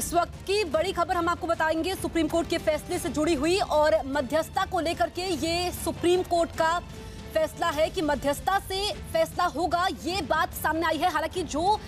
इस वक्त की बड़ी खबर हम आपको बताएँगे। सुप्रीम कोर्ट के फैसले से जुड़ी हुई और मध्यस्थता को लेकर के ये सुप्रीम कोर्ट का फैसला है कि मध्यस्थता से फैसला होगा, ये बात सामने आई है। हालाँकि जो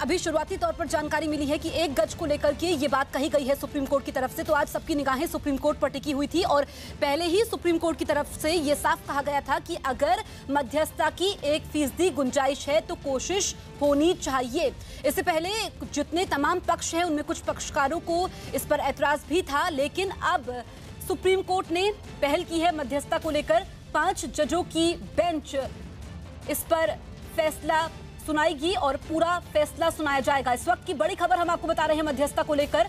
अभी शुरुआती तौर पर जानकारी मिली है कि एक गज को लेकर के ये बात कही गई है सुप्रीम कोर्ट की तरफ़ से तो आज सबकी निगाहें सुप्रीम कोर्ट पर टिकी हुई थी और पहले ही सुप्रीम कोर्ट की तरफ़ से ये साफ़ कहा गया था कि अगर मध्यस्थता की एक फ़ीसदी गुंजाइश है तो कोशिश होनी चाहिए। इससे पहले जितने तमाम पक्ष हैं, उनमें कुछ पक्षकारों को इस पर ऐतराज भी था, लेकिन अब सुप्रीम कोर्ट ने पहल की है मध्यस्थता को लेकर। पाँच जजों की बेंच। इस पर फैसला सुनाएगी और पूरा फैसला सुनाया जाएगा। इस वक्त की बड़ी खबर हम आपको बता रहे हैं मध्यस्थता को लेकर।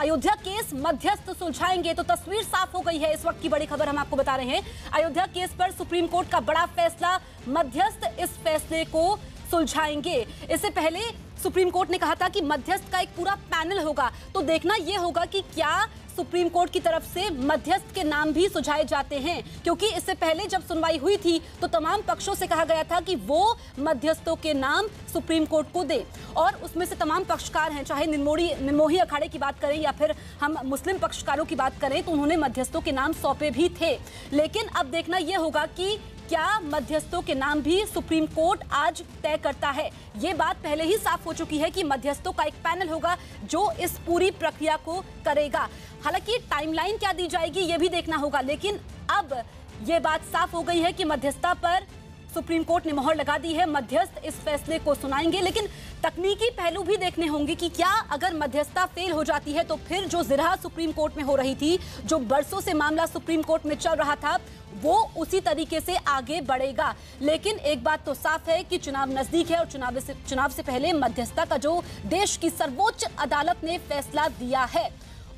अयोध्या केस मध्यस्थ सुलझाएँगे तो तस्वीर साफ़ हो गई है। इस वक्त की बड़ी खबर हम आपको बता रहे हैं। अयोध्या केस पर सुप्रीम कोर्ट का बड़ा फैसला। मध्यस्थ इस फैसले को सुलझाएँगे। इससे पहले सुप्रीम कोर्ट ने कहा था कि मध्यस्थ का एक पूरा पैनल होगा। तो देखना यह होगा कि क्या सुप्रीम कोर्ट की तरफ़ से मध्यस्थ के नाम भी सुझाए जाते हैं। क्योंकि इससे पहले जब सुनवाई हुई थी तो तमाम पक्षों से कहा गया था कि वो मध्यस्थों के नाम सुप्रीम कोर्ट को दे। और उसमें से तमाम पक्षकार हैं, चाहे निर्मोही निर्मोही अखाड़े की बात करें या फिर हम मुस्लिम पक्षकारों की बात करें तो उन्होंने मध्यस्थों के नाम सौंपे भी थे। लेकिन अब देखना यह होगा कि क्या मध्यस्थों के नाम भी सुप्रीम कोर्ट आज तय करता है? ये बात पहले ही साफ़ हो चुकी है कि मध्यस्थों का एक पैनल होगा जो इस पूरी प्रक्रिया को करेगा। हालाँकि टाइमलाइन क्या दी जाएगी ये भी देखना होगा, लेकिन अब ये बात साफ़ हो गई है कि मध्यस्थता पर सुप्रीम कोर्ट ने मोहर लगा दी है। मध्यस्थ इस फैसले को सुनाएँगे, लेकिन तकनीकी पहलू भी देखने होंगे कि क्या अगर मध्यस्थता फेल हो जाती है तो फिर जो जिरा सुप्रीम कोर्ट में हो रही थी, जो बरसों से मामला सुप्रीम कोर्ट में चल रहा था, वो उसी तरीके से आगे बढ़ेगा। लेकिन एक बात तो साफ़ है कि चुनाव नज़दीक है और चुनाव से चुनाव से पहले मध्यस्थता का जो देश की सर्वोच्च अदालत ने फैसला दिया है।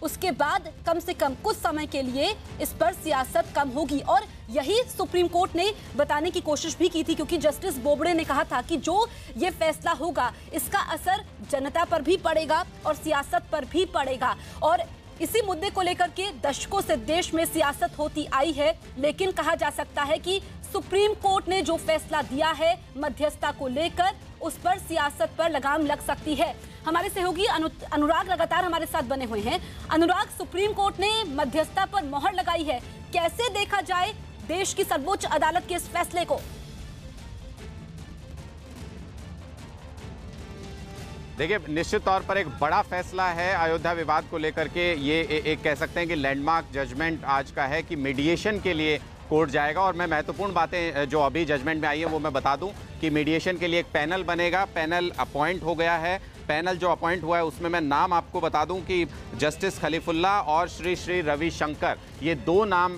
उसके बाद कम से कम कुछ समय के लिए इस पर सियासत कम होगी। और यही सुप्रीम कोर्ट ने बताने की कोशिश भी की थी, क्योंकि जस्टिस बोबड़े ने कहा था कि जो ये फैसला होगा, इसका असर जनता पर भी पड़ेगा और सियासत पर भी पड़ेगा। और इसी मुद्दे को लेकर के दशकों से देश में सियासत होती आई है, लेकिन कहा जा सकता है कि सुप्रीम कोर्ट ने जो फैसला दिया है मध्यस्थता को लेकर उस पर सियासत पर लगाम लग सकती है। हमारे सहयोगी अनु, अनुराग लगातार हमारे साथ बने हुए हैं। अनुराग सुप्रीम कोर्ट ने मध्यस्थता पर मोहर लगाई है। कैसे देखा जाए देश की सर्वोच्च अदालत के इस फैसले को? देखिए निश्चित तौर पर एक बड़ा फैसला है अयोध्या विवाद को लेकर के। ये एक कह सकते हैं कि लैंडमार्क जजमेंट आज का है कि मीडिएशन के लिए कोर्ट जाएगा और मैं महत्वपूर्ण बातें जो अभी जजमेंट में आई है, वो मैं बता दूँ कि मीडिएशन के लिए एक पैनल बनेगा। पैनल अपॉइंट हो गया है। पैनल जो अपॉइंट हुआ है, उसमें मैं नाम आपको बता दूँ कि जस्टिस खलीफुल्ला और श्री श्री रविशंकर ये दो नाम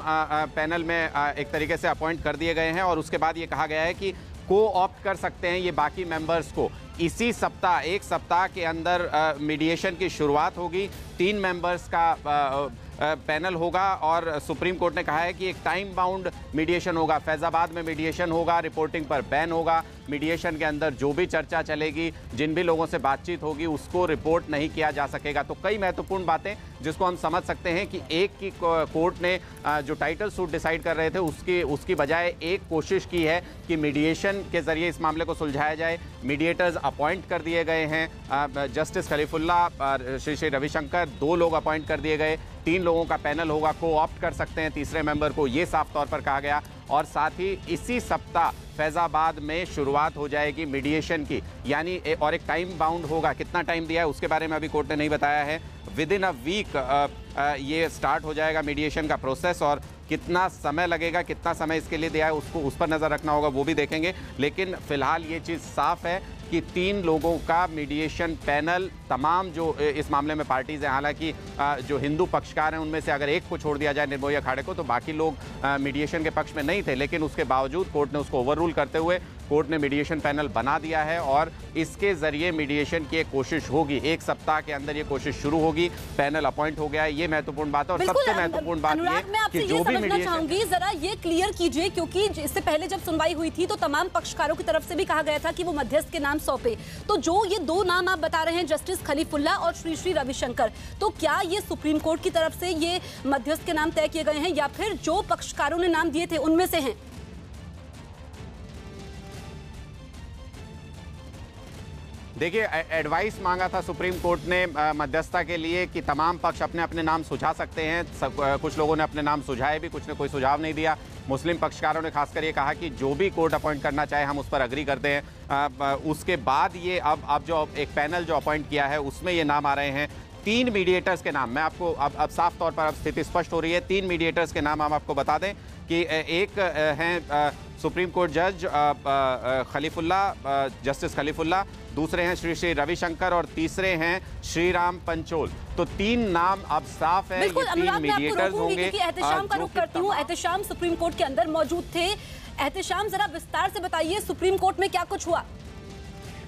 पैनल में एक तरीके से अपॉइंट कर दिए गए हैं और उसके बाद ये कहा गया है कि को ऑप्ट कर सकते हैं ये बाकी मेंबर्स को। इसी सप्ताह, एक सप्ताह के अंदर मीडिएशन की शुरुआत होगी। तीन मेंबर्स का पैनल होगा और सुप्रीम कोर्ट ने कहा है कि एक टाइम बाउंड मीडिएशन होगा, फैज़ाबाद में मीडिएशन होगा रिपोर्टिंग पर बैन होगा। मीडिएशन के अंदर जो भी चर्चा चलेगी, जिन भी लोगों से बातचीत होगी, उसको रिपोर्ट नहीं किया जा सकेगा। तो कई महत्वपूर्ण बातें जिसको हम समझ सकते हैं कि एक की कोर्ट ने जो टाइटल सूट डिसाइड कर रहे थे, उसकी उसकी बजाय एक कोशिश की है कि मीडिएशन के ज़रिए इस मामले को सुलझाया जाए। मीडिएटर्स अपॉइंट कर दिए गए हैं। जस्टिस खलीफुल्ला श्री श्री रविशंकर दो लोग अपॉइंट कर दिए गए। तीन लोगों का पैनल होगा को ऑप्ट कर सकते हैं। तीसरे मेंबर को ये साफ़ तौर पर कहा गया और साथ ही इसी सप्ताह फैज़ाबाद में शुरुआत हो जाएगी मीडिएशन की। यानी और एक टाइम बाउंड होगा। कितना टाइम दिया है, उसके बारे में अभी कोर्ट ने नहीं बताया है। विद इन अ वीक ये स्टार्ट हो जाएगा मीडिएशन का प्रोसेस और कितना समय लगेगा, कितना समय इसके लिए दिया है, उसको, उस पर नज़र रखना होगा, वो भी देखेंगे। लेकिन फ़िलहाल ये चीज़ साफ़ है कि तीन लोगों का मीडिएशन पैनल तमाम जो इस मामले में पार्टीज़ हैं। हालाँकि जो हिंदू पक्षकार हैं, उनमें से अगर एक को छोड़ दिया जाए निर्मोही अखाड़े को तो बाकी लोग मीडिएशन के पक्ष में नहीं थे। लेकिन उसके बावजूद कोर्ट ने उसको ओवर रूल करते हुए कोर्ट ने मीडिएशन पैनल बना दिया है और इसके ज़रिए मीडिएशन की एक कोशिश होगी। एक सप्ताह के अंदर ये कोशिश शुरू होगी। पैनल अपॉइंट हो गया है। ये महत्वपूर्ण बात है और सबसे महत्वपूर्ण बात ये कि जो भी मीडिएशन चाहूँगी जरा ये क्लियर कीजिए क्योंकि इससे पहले जब सुनवाई हुई थी तो तमाम पक्षकारों की तरफ़ से भी कहा गया था कि वो मध्यस्थ के नाम सौंपे। तो जो ये दो नाम आप बता रहे हैं जस्टिस खलीफुल्ला और श्री श्री रविशंकर तो क्या ये सुप्रीम कोर्ट की तरफ़ से ये मध्यस्थ के नाम तय किए गए हैं या फिर जो पक्षकारों ने नाम दिए थे उनमें से हैं? देखिए एडवाइस मांगा था सुप्रीम कोर्ट ने मध्यस्थता के लिए कि तमाम पक्ष अपने अपने नाम सुझा सकते हैं। सब कुछ लोगों ने अपने नाम सुझाए भी कुछ ने कोई सुझाव नहीं दिया। मुस्लिम पक्षकारों ने खासकर ये कहा कि जो भी कोर्ट अपॉइंट करना चाहे हम उस पर अग्री करते हैं। आ, उसके बाद ये अब अब जो एक पैनल जो अपॉइंट किया है उसमें ये नाम आ रहे हैं। तीन मीडिएटर्स के नाम मैं आपको अब अब साफ़ तौर पर अब स्थिति स्पष्ट हो रही है। तीन मीडिएटर्स के नाम हम आपको बता दें कि एक हैं सुप्रीम कोर्ट जज खलीफुल्ला जस्टिस खलीफुल्ला दूसरे हैं श्री श्री रविशंकर और तीसरे हैं श्री राम पंचोल। तो तीन नाम अब साफ़ है ये तीन मीडिएटर्स होंगे। एहतशाम का रुख करती हूँ एहतशाम सुप्रीम कोर्ट के अंदर मौजूद थे। एहतशाम जरा विस्तार से बताइए सुप्रीम कोर्ट में क्या कुछ हुआ?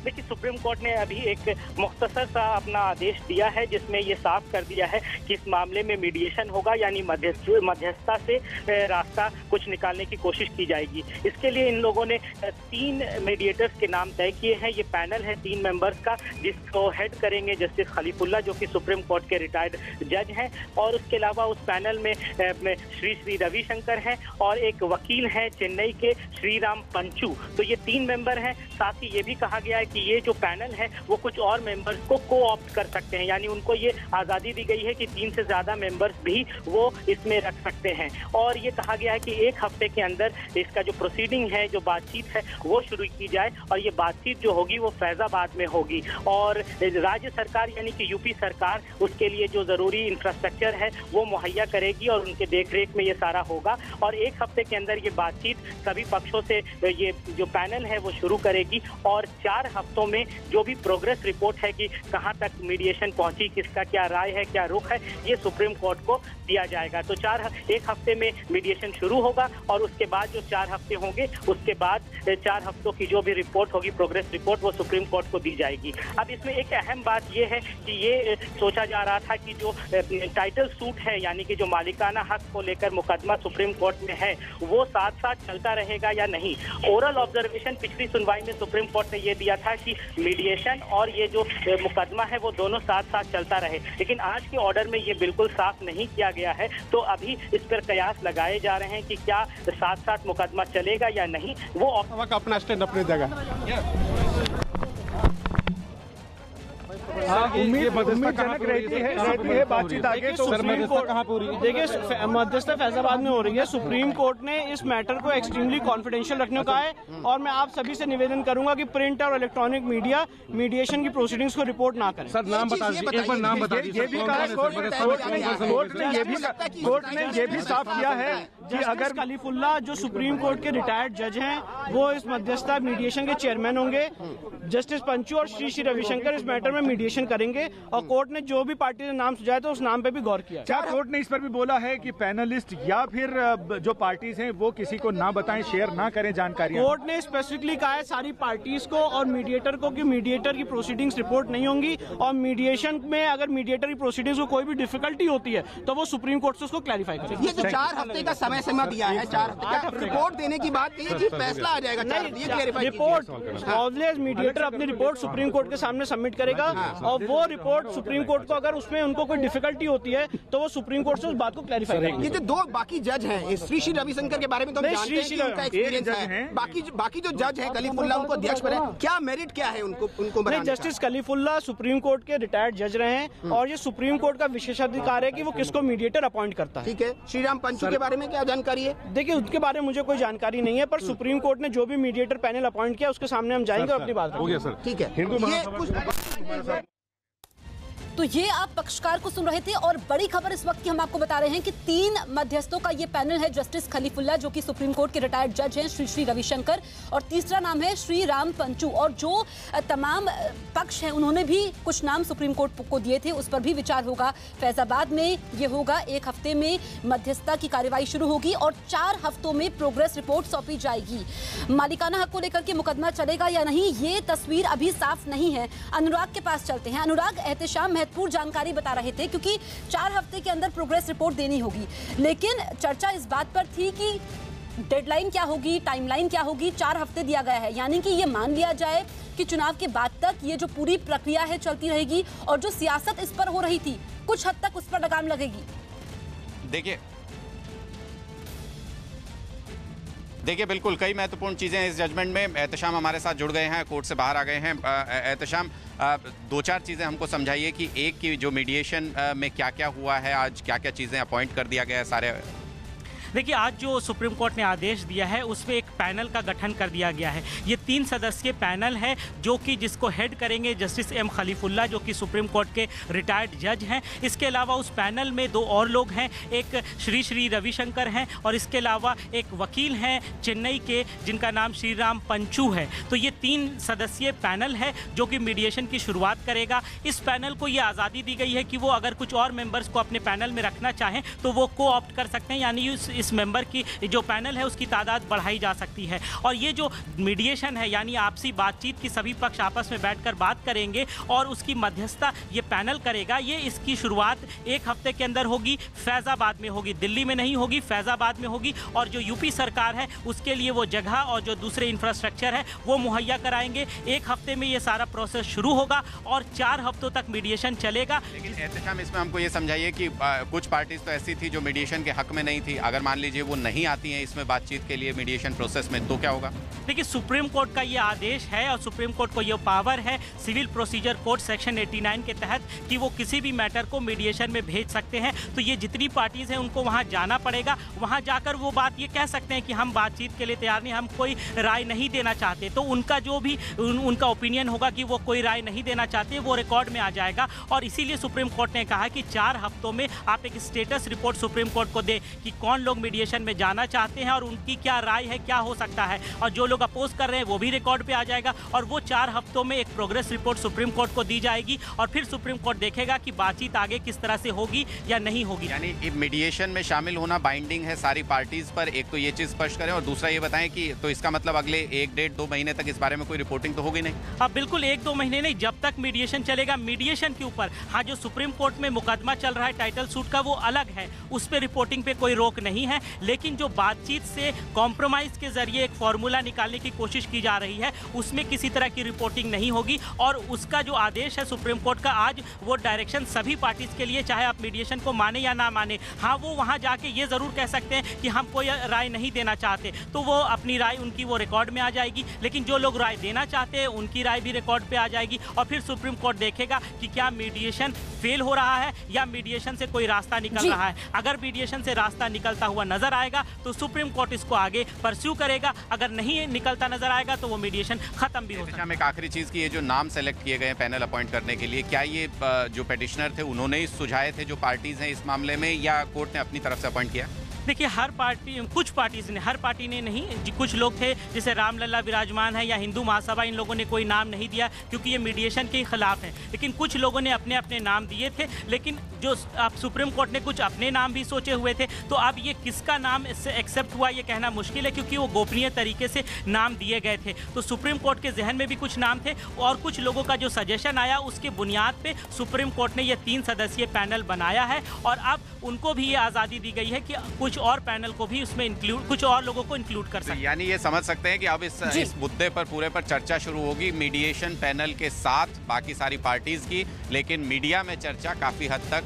देखिए सुप्रीम कोर्ट ने अभी एक मुख्तसर सा अपना आदेश दिया है, जिसमें ये साफ़ कर दिया है कि इस मामले में मीडिएशन होगा, यानी मध्यस्थता से रास्ता कुछ निकालने की कोशिश की जाएगी। इसके लिए इन लोगों ने तीन मीडिएटर्स के नाम तय किए हैं। ये पैनल है तीन मेंबर्स का, जिसको हेड करेंगे जस्टिस खलीफुल्ला, जो कि सुप्रीम कोर्ट के रिटायर्ड जज हैं। और उसके अलावा उस पैनल में श्री श्री रविशंकर हैं और एक वकील हैं चेन्नई के श्री राम पंचू। तो ये तीन मेंबर हैं। साथ ही ये भी कहा गया है कि ये जो पैनल है, वो कुछ और मेंबर्स को को ऑप्ट कर सकते हैं। यानी उनको ये आज़ादी दी गई है कि तीन से ज़्यादा मेंबर्स भी वो इसमें रख सकते हैं। और ये कहा गया है कि एक हफ़्ते के अंदर इसका जो प्रोसीडिंग है, जो बातचीत है, वो शुरू की जाए और ये बातचीत जो होगी, वो फैजाबाद में होगी। और राज्य सरकार, यानी कि यूपी सरकार, उसके लिए जो ज़रूरी इंफ्रास्ट्रक्चर है, वो मुहैया करेगी और उनके देख रेख में ये सारा होगा। और एक हफ़्ते के अंदर ये बातचीत सभी पक्षों से ये जो पैनल है, वो शुरू करेगी। और चार हफ्तों में जो भी प्रोग्रेस रिपोर्ट है कि कहाँ तक मीडिएशन पहुँची, किसका क्या राय है, क्या रुख है, ये सुप्रीम कोर्ट को दिया जाएगा। तो चार एक हफ़्ते में मीडिएशन शुरू होगा और उसके बाद जो चार हफ़्ते होंगे, उसके बाद चार हफ्तों की जो भी रिपोर्ट होगी प्रोग्रेस रिपोर्ट वो सुप्रीम कोर्ट को दी जाएगी। अब इसमें एक अहम बात यह है कि ये सोचा जा रहा था कि जो टाइटल सूट है, यानी कि जो मालिकाना हक को लेकर मुकदमा सुप्रीम कोर्ट में है, वो साथ साथ चलता रहेगा या नहीं? ओरल ऑब्जर्वेशन पिछली सुनवाई में सुप्रीम कोर्ट ने यह दिया था कि मीडिएशन और ये जो मुकदमा है वो दोनों साथ साथ चलता रहे। लेकिन आज के ऑर्डर में ये बिल्कुल साफ़ नहीं किया गया है। तो अभी इस पर कयास लगाए जा रहे हैं कि क्या साथ साथ मुकदमा चलेगा या नहीं वो अपना स्टैंड अपनी जगह। उम्मीदजनक रहती है रहती है बातचीत आगे तो सुप्रीम कोर्ट कहाँ पूरी देखिए मध्यस्थता फैजाबाद में हो रही है। सुप्रीम कोर्ट ने इस मैटर को एक्सट्रीमली कॉन्फिडेंशियल रखने का है और मैं आप सभी से निवेदन करूँगा कि प्रिंट और इलेक्ट्रॉनिक मीडिया मीडिएशन की प्रोसीडिंग्स को रिपोर्ट ना करें। सर नाम बता दीजिए एक बार नाम बता दीजिए। ये भी कहा कोर्ट ने ये भी कोर्ट ने ये भी साफ़ किया है कि अगर खलीफुल्ला जो सुप्रीम कोर्ट के रिटायर्ड जज हैं वो इस मध्यस्थता मीडिएशन के चेयरमैन होंगे। जस्टिस पंचू और श्री श्री रविशंकर इस मैटर में मीडिएशन करेंगे और कोर्ट ने जो भी पार्टी ने नाम सुझाया तो उस नाम पे भी गौर किया क्या कोर्ट ने इस पर भी बोला है कि पैनलिस्ट या फिर जो पार्टीज़ हैं वो किसी को ना बताएँ शेयर ना करें जानकारी कोर्ट ने स्पेसिफिकली कहा है सारी पार्टीज़ को और मीडिएटर को कि मीडिएटर की प्रोसीडिंग्स रिपोर्ट नहीं होंगी और मीडिएशन में अगर मीडिएटर की प्रोसीडिंग्स को कोई भी डिफिकल्टी होती है तो वो सुप्रीम कोर्ट से उसको क्लैरिफाई करेगी। ये जो चार हफ़्ते का समय सीमा दिया है चार हफ़्ते रिपोर्ट देने की बात कही फैसला आ जाएगा रिपोर्ट मीडिएटर अपनी रिपोर्ट सुप्रीम कोर्ट के सामने सबमिट करेगा। हाँ। और वो रिपोर्ट सुप्रीम कोर्ट को अगर उसमें उनको कोई डिफिकल्टी होती है तो वो सुप्रीम कोर्ट से उस बात को क्लैरिफाई करेंगे। ये जो दो बाकी जज हैं श्री श्री रविशंकर के बारे में तो श्री श्री उनका एक्सपीरियंस है। बाकी बाकी जो जज है कलीफुल्ला उनको अध्यक्ष पर क्या मेरिट क्या है उनको उनको जस्टिस कलीफुल्ला सुप्रीम कोर्ट के रिटायर्ड जज रहे हैं हम्म। और ये सुप्रीम कोर्ट का विशेषाधिकार है की वो किसको मीडिएटर अपॉइंट करता है। ठीक है। श्री राम पंचू के बारे में क्या जानकारी है? देखिए उसके बारे में मुझे कोई जानकारी नहीं है पर हम्म। सुप्रीम कोर्ट ने जो भी मीडिएटर पैनल अपॉइंट किया उसके सामने हम जाएँगे और अपनी बात हो गया सर। ठीक है। हिंदू तो ये आप पक्षकार को सुन रहे थे और बड़ी खबर इस वक्त की हम आपको बता रहे हैं कि तीन मध्यस्थों का ये पैनल है जस्टिस खलीफुल्ला, जो कि सुप्रीम कोर्ट के रिटायर्ड जज हैं, श्री श्री रविशंकर, और तीसरा नाम है श्री राम पंचू। और जो तमाम पक्ष हैं, उन्होंने भी कुछ नाम सुप्रीम कोर्ट को दिए थे, उस पर भी विचार होगा। फैजाबाद में ये होगा, एक हफ़्ते में मध्यस्थता की कार्यवाही शुरू होगी और चार हफ्तों में प्रोग्रेस रिपोर्ट सौंपी जाएगी। मालिकाना हक को लेकर के मुकदमा चलेगा या नहीं, ये तस्वीर अभी साफ़ नहीं है। अनुराग के पास चलते हैं। अनुराग एहतशाम महत्वपूर्ण जानकारी बता रहे थे, क्योंकि चार हफ़्ते के अंदर प्रोग्रेस रिपोर्ट देनी होगी। लेकिन चर्चा इस बात पर थी कि डेडलाइन क्या होगी टाइमलाइन क्या होगी, चार हफ़्ते दिया गया है। यानी कि ये मान लिया जाए कि चुनाव के बाद तक ये जो पूरी प्रक्रिया है चलती रहेगी और जो सियासत इस पर हो रही थी, कुछ हद तक उस पर लगाम लगेगी। देखिए देखिए, बिल्कुल कई महत्वपूर्ण चीज़ें इस जजमेंट में, एहतशाम हमारे साथ जुड़ गए हैं कोर्ट से बाहर आ गए हैं। एहतशाम दो चार चीज़ें हमको समझाइए कि एक की जो मीडिएशन में क्या क्या हुआ है, आज क्या क्या चीज़ें अपॉइंट कर दिया गया है सारे देखिए, आज जो सुप्रीम कोर्ट ने आदेश दिया है, उसमें एक पैनल का गठन कर दिया गया है। ये तीन सदस्यीय पैनल है, जो कि जिसको हेड करेंगे जस्टिस एम खलीफुल्ला जो कि सुप्रीम कोर्ट के रिटायर्ड जज हैं। इसके अलावा उस पैनल में दो और लोग हैं, एक श्री श्री रविशंकर हैं और इसके अलावा एक वकील हैं चेन्नई के, जिनका नाम श्री राम पंचू है। तो ये तीन सदस्यीय पैनल है, जो कि मीडिएशन की शुरुआत करेगा। इस पैनल को ये आज़ादी दी गई है कि वो अगर कुछ और मेंबर्स को अपने पैनल में रखना चाहें तो वो को ऑप्ट कर सकते हैं, यानी मेंबर की जो पैनल है उसकी तादाद बढ़ाई जा सकती है। और ये जो मीडिएशन है, यानी आपसी बातचीत की सभी पक्ष आपस में बैठकर बात करेंगे और उसकी मध्यस्थता ये पैनल करेगा, ये इसकी शुरुआत एक हफ़्ते के अंदर होगी, फैज़ाबाद में होगी, दिल्ली में नहीं होगी, फैज़ाबाद में होगी। और जो यूपी सरकार है, उसके लिए वो जगह और जो दूसरे इंफ्रास्ट्रक्चर है, वो मुहैया कराएँगे। एक हफ़्ते में ये सारा प्रोसेस शुरू होगा और चार हफ्तों तक मीडिएशन चलेगा। लेकिन इसमें हमको ये समझाइए कि कुछ पार्टीज़ तो ऐसी थी जो मीडिएशन के हक में नहीं थी। अगर मान लीजिए वो नहीं आती हैं इसमें बातचीत के लिए मीडिएशन प्रोसेस में तो क्या होगा? देखिए सुप्रीम कोर्ट का ये आदेश है और सुप्रीम कोर्ट को ये पावर है सिविल प्रोसीजर कोड सेक्शन 89 के तहत कि वो किसी भी मैटर को मीडिएशन में भेज सकते हैं। तो ये जितनी पार्टीज़ हैं उनको वहाँ जाना पड़ेगा। वहाँ जाकर वो बात ये कह सकते हैं कि हम बातचीत के लिए तैयार नहीं हम कोई राय नहीं देना चाहते। तो उनका जो भी उन, उनका ओपिनियन होगा कि वो कोई राय नहीं देना चाहते वो रिकॉर्ड में आ जाएगा। और इसीलिए सुप्रीम कोर्ट ने कहा कि चार हफ्तों में आप एक स्टेटस रिपोर्ट सुप्रीम कोर्ट को दे कि कौन लोग मीडिएशन में जाना चाहते हैं और उनकी क्या राय है क्या हो सकता है? और जो लोग अपोज कर रहे हैं वो भी रिकॉर्ड पे आ जाएगा और वो चार हफ्तों में एक प्रोग्रेस रिपोर्ट सुप्रीम कोर्ट को दी जाएगी और फिर सुप्रीम कोर्ट देखेगा कि बातचीत आगे किस तरह से होगी या नहीं होगी। यानी मीडिएशन में शामिल होना बाइंडिंग है सारी पार्टीज़ पर एक तो ये चीज़ स्पष्ट करें और दूसरा ये बताएँ कि तो इसका मतलब अगले एक डेढ़ दो महीने तक इस बारे में कोई रिपोर्टिंग तो होगी नहीं? हाँ बिल्कुल एक दो महीने नहीं जब तक मीडिएशन चलेगा मीडिएशन के ऊपर हाँ जो सुप्रीम कोर्ट में मुकदमा चल रहा है टाइटल सूट का वो अलग है उस पर रिपोर्टिंग पे कोई रोक नहीं है। लेकिन जो बातचीत से कॉम्प्रोमाइज के ज़रिए एक फॉर्मूला निकालने की कोशिश की जा रही है उसमें किसी तरह की रिपोर्टिंग नहीं होगी और उसका जो आदेश है सुप्रीम कोर्ट का आज वो डायरेक्शन सभी पार्टीज़ के लिए चाहे आप मीडिएशन को माने या ना माने हाँ वो वहाँ जाके ये ज़रूर कह सकते हैं कि हम कोई राय नहीं देना चाहते। तो वो अपनी राय उनकी वो रिकॉर्ड में आ जाएगी लेकिन जो लोग राय देना चाहते हैं उनकी राय भी रिकॉर्ड पे आ जाएगी और फिर सुप्रीम कोर्ट देखेगा कि क्या मीडिएशन फेल हो रहा है या मीडिएशन से कोई रास्ता निकल रहा है। अगर मीडिएशन से रास्ता निकलता हुआ नज़र आएगा तो सुप्रीम कोर्ट इसको आगे परस्यू करेगा। अगर नहीं निकलता नज़र आएगा तो वो मीडिएशन खत्म भी होगा एक आखिरी चीज़ की ये जो नाम सेलेक्ट किए गए पैनल अपॉइंट करने के लिए क्या ये जो पेटिशनर थे उन्होंने ही सुझाए थे जो पार्टीज़ हैं इस मामले में या कोर्ट ने अपनी तरफ़ से अपॉइंट किया? देखिए, हर पार्टी, कुछ पार्टीज़ ने, हर पार्टी ने नहीं कुछ लोग थे जैसे रामलला विराजमान है या हिंदू महासभा, इन लोगों ने कोई नाम नहीं दिया क्योंकि ये मीडिएशन के खिलाफ है। लेकिन कुछ लोगों ने अपने अपने नाम दिए थे, लेकिन जो अब सुप्रीम कोर्ट ने कुछ अपने नाम भी सोचे हुए थे तो अब ये किसका नाम इससे एक्सेप्ट हुआ, ये कहना मुश्किल है क्योंकि वो गोपनीय तरीके से नाम दिए गए थे। तो सुप्रीम कोर्ट के जहन में भी कुछ नाम थे और कुछ लोगों का जो सजेशन आया, उसके बुनियाद पे सुप्रीम कोर्ट ने ये तीन सदस्यीय पैनल बनाया है और अब उनको भी ये आज़ादी दी गई है कि कुछ और पैनल को भी उसमें इंक्लूड कुछ और लोगों को इंक्लूड कर सकते हैं। यानी ये समझ सकते हैं कि अब इस इस मुद्दे पर पूरे पर चर्चा शुरू होगी मीडिएशन पैनल के साथ बाकी सारी पार्टीज़ की लेकिन मीडिया में चर्चा काफ़ी हद तक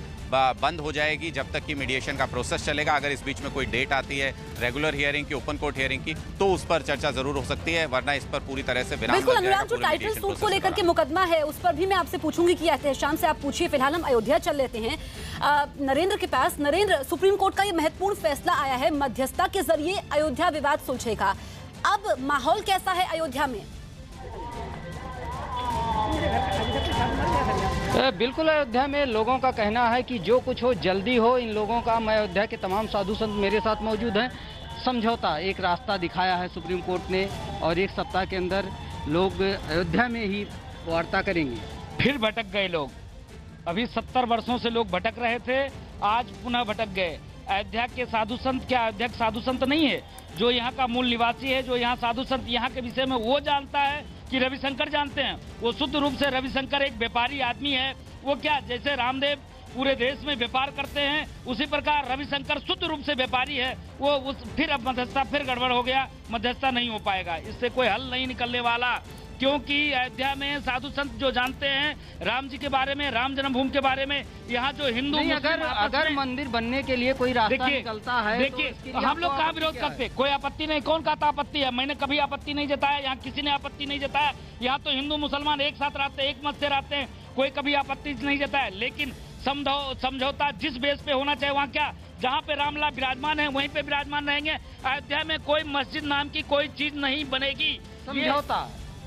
बंद हो जाएगी जब तक कि मीडिएशन का प्रोसेस चलेगा। अगर इस बीच में कोई डेट आती है रेगुलर हियरिंग की ओपन कोर्ट हियरिंग की तो उस पर चर्चा ज़रूर हो सकती है वरना इस पर पूरी तरह से बिल्कुल अनुराग जो टाइटल सूट को लेकर के मुकदमा है उस पर भी मैं आपसे पूछूँगी कि एहतशाम से आप पूछिए फ़िलहाल हम अयोध्या चल लेते हैं। नरेंद्र के पास नरेंद्र सुप्रीम कोर्ट का ये महत्वपूर्ण फैसला आया है मध्यस्थता के ज़रिए अयोध्या विवाद सुलझेगा अब माहौल कैसा है अयोध्या में? बिल्कुल अयोध्या में लोगों का कहना है कि जो कुछ हो, जल्दी हो, इन लोगों का मैं अयोध्या के तमाम साधु संत मेरे साथ मौजूद हैं। समझौता, एक रास्ता दिखाया है सुप्रीम कोर्ट ने और एक सप्ताह के अंदर लोग अयोध्या में ही वार्ता करेंगे। फिर भटक गए लोग। अभी सत्तर वर्षों से लोग भटक रहे थे, आज पुनः भटक गए। अयोध्या के साधु संत क्या, अयोध्या साधु संत नहीं है? जो यहाँ का मूल निवासी है, जो यहाँ साधु संत यहाँ के विषय में वो जानता है कि रविशंकर जानते हैं। वो शुद्ध रूप से रविशंकर एक व्यापारी आदमी है। वो क्या जैसे रामदेव पूरे देश में व्यापार करते हैं, उसी प्रकार रविशंकर शुद्ध रूप से व्यापारी है। वो उस फिर अब मध्यस्था फिर गड़बड़ हो गया मध्यस्था नहीं हो पाएगा। इससे कोई हल नहीं निकलने वाला। क्योंकि अयोध्या में साधु संत जो जानते हैं राम जी के बारे में राम जन्मभूमि के बारे में यहाँ जो हिंदू अगर अगर मंदिर बनने के लिए कोई रास्ता निकलता है देखिए तो हम लोग कहाँ विरोध करते कोई आपत्ति नहीं कौन कहता आपत्ति है? मैंने कभी आपत्ति नहीं जताया यहाँ किसी ने आपत्ति नहीं जताया। यहाँ तो हिंदू मुसलमान एक साथ रहते हैं एक मत से रहते हैं कोई कभी आपत्ति नहीं जताया। लेकिन समझौता जिस बेस पे होना चाहिए वहाँ क्या? जहाँ पे रामला विराजमान है वहीं पे विराजमान रहेंगे। अयोध्या में कोई मस्जिद नाम की कोई चीज़ नहीं बनेगी। समझौता।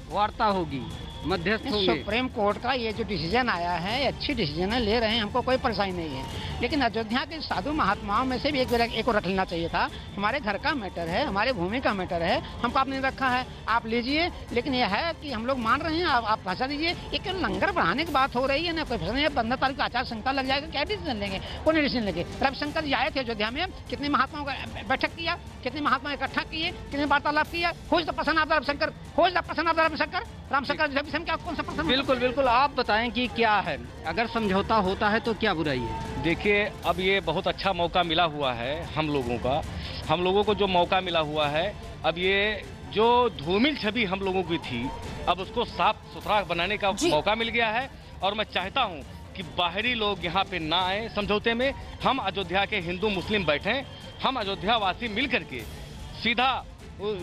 वार्ता होगी। मध्यस्थ सुप्रीम कोर्ट का ये जो डिसीज़न आया है अच्छी डिसीज़न है ले रहे हैं हमको कोई परेशानी नहीं है। लेकिन अयोध्या के साधु महात्माओं में से भी एक एक को रख लेना चाहिए था। हमारे घर का मैटर है हमारे भूमि का मैटर है हमको आपने रखा है आप लीजिए। लेकिन यह है कि हम लोग मान रहे हैं आप, आप फंसा दीजिए। एक लंगर बढ़ाने की बात हो रही है ना कोई फंसा नहीं पंद्रह तारीख को आचार संहिता लग जाएगा क्या डिसीज़न लेंगे? कौन डिसीज़न लेंगे? रविशंकर जी आए थे अयोध्या में कितने महात्माओं का बैठक किया कितने महात्मा इकट्ठा किए कितने वार्तालाप किया खोज द पसंद आता रविशंकर खोज द पसंद आता रविशंकर। रामशंकर रविशंकर क्या कौन सा पसंद बिल्कुल बिल्कुल आप बताएँ कि क्या है। अगर समझौता होता है तो क्या बुराई है? देखिए अब ये बहुत अच्छा मौका मिला हुआ है हम लोगों का। हम लोगों को जो मौका मिला हुआ है अब ये जो धूमिल छवि हम लोगों की थी अब उसको साफ़ सुथरा बनाने का मौका मिल गया है। और मैं चाहता हूँ कि बाहरी लोग यहाँ पे ना आए। समझौते में हम अयोध्या के हिंदू मुस्लिम बैठे हम अयोध्या वासी मिल करके सीधा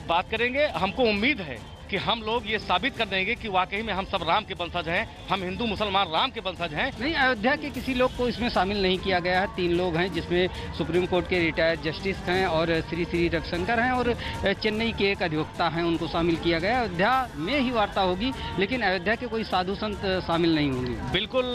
बात करेंगे। हमको उम्मीद है कि हम लोग ये साबित कर देंगे कि वाकई में हम सब राम के वंशज हैं हम हिंदू मुसलमान राम के वंशज हैं। नहीं अयोध्या के किसी लोग को इसमें शामिल नहीं किया गया है। तीन लोग हैं जिसमें सुप्रीम कोर्ट के रिटायर्ड जस्टिस हैं और श्री श्री रविशंकर हैं और चेन्नई के एक अधिवक्ता हैं उनको शामिल किया गया अयोध्या में ही वार्ता होगी लेकिन अयोध्या के कोई साधु संत शामिल नहीं होंगे। बिल्कुल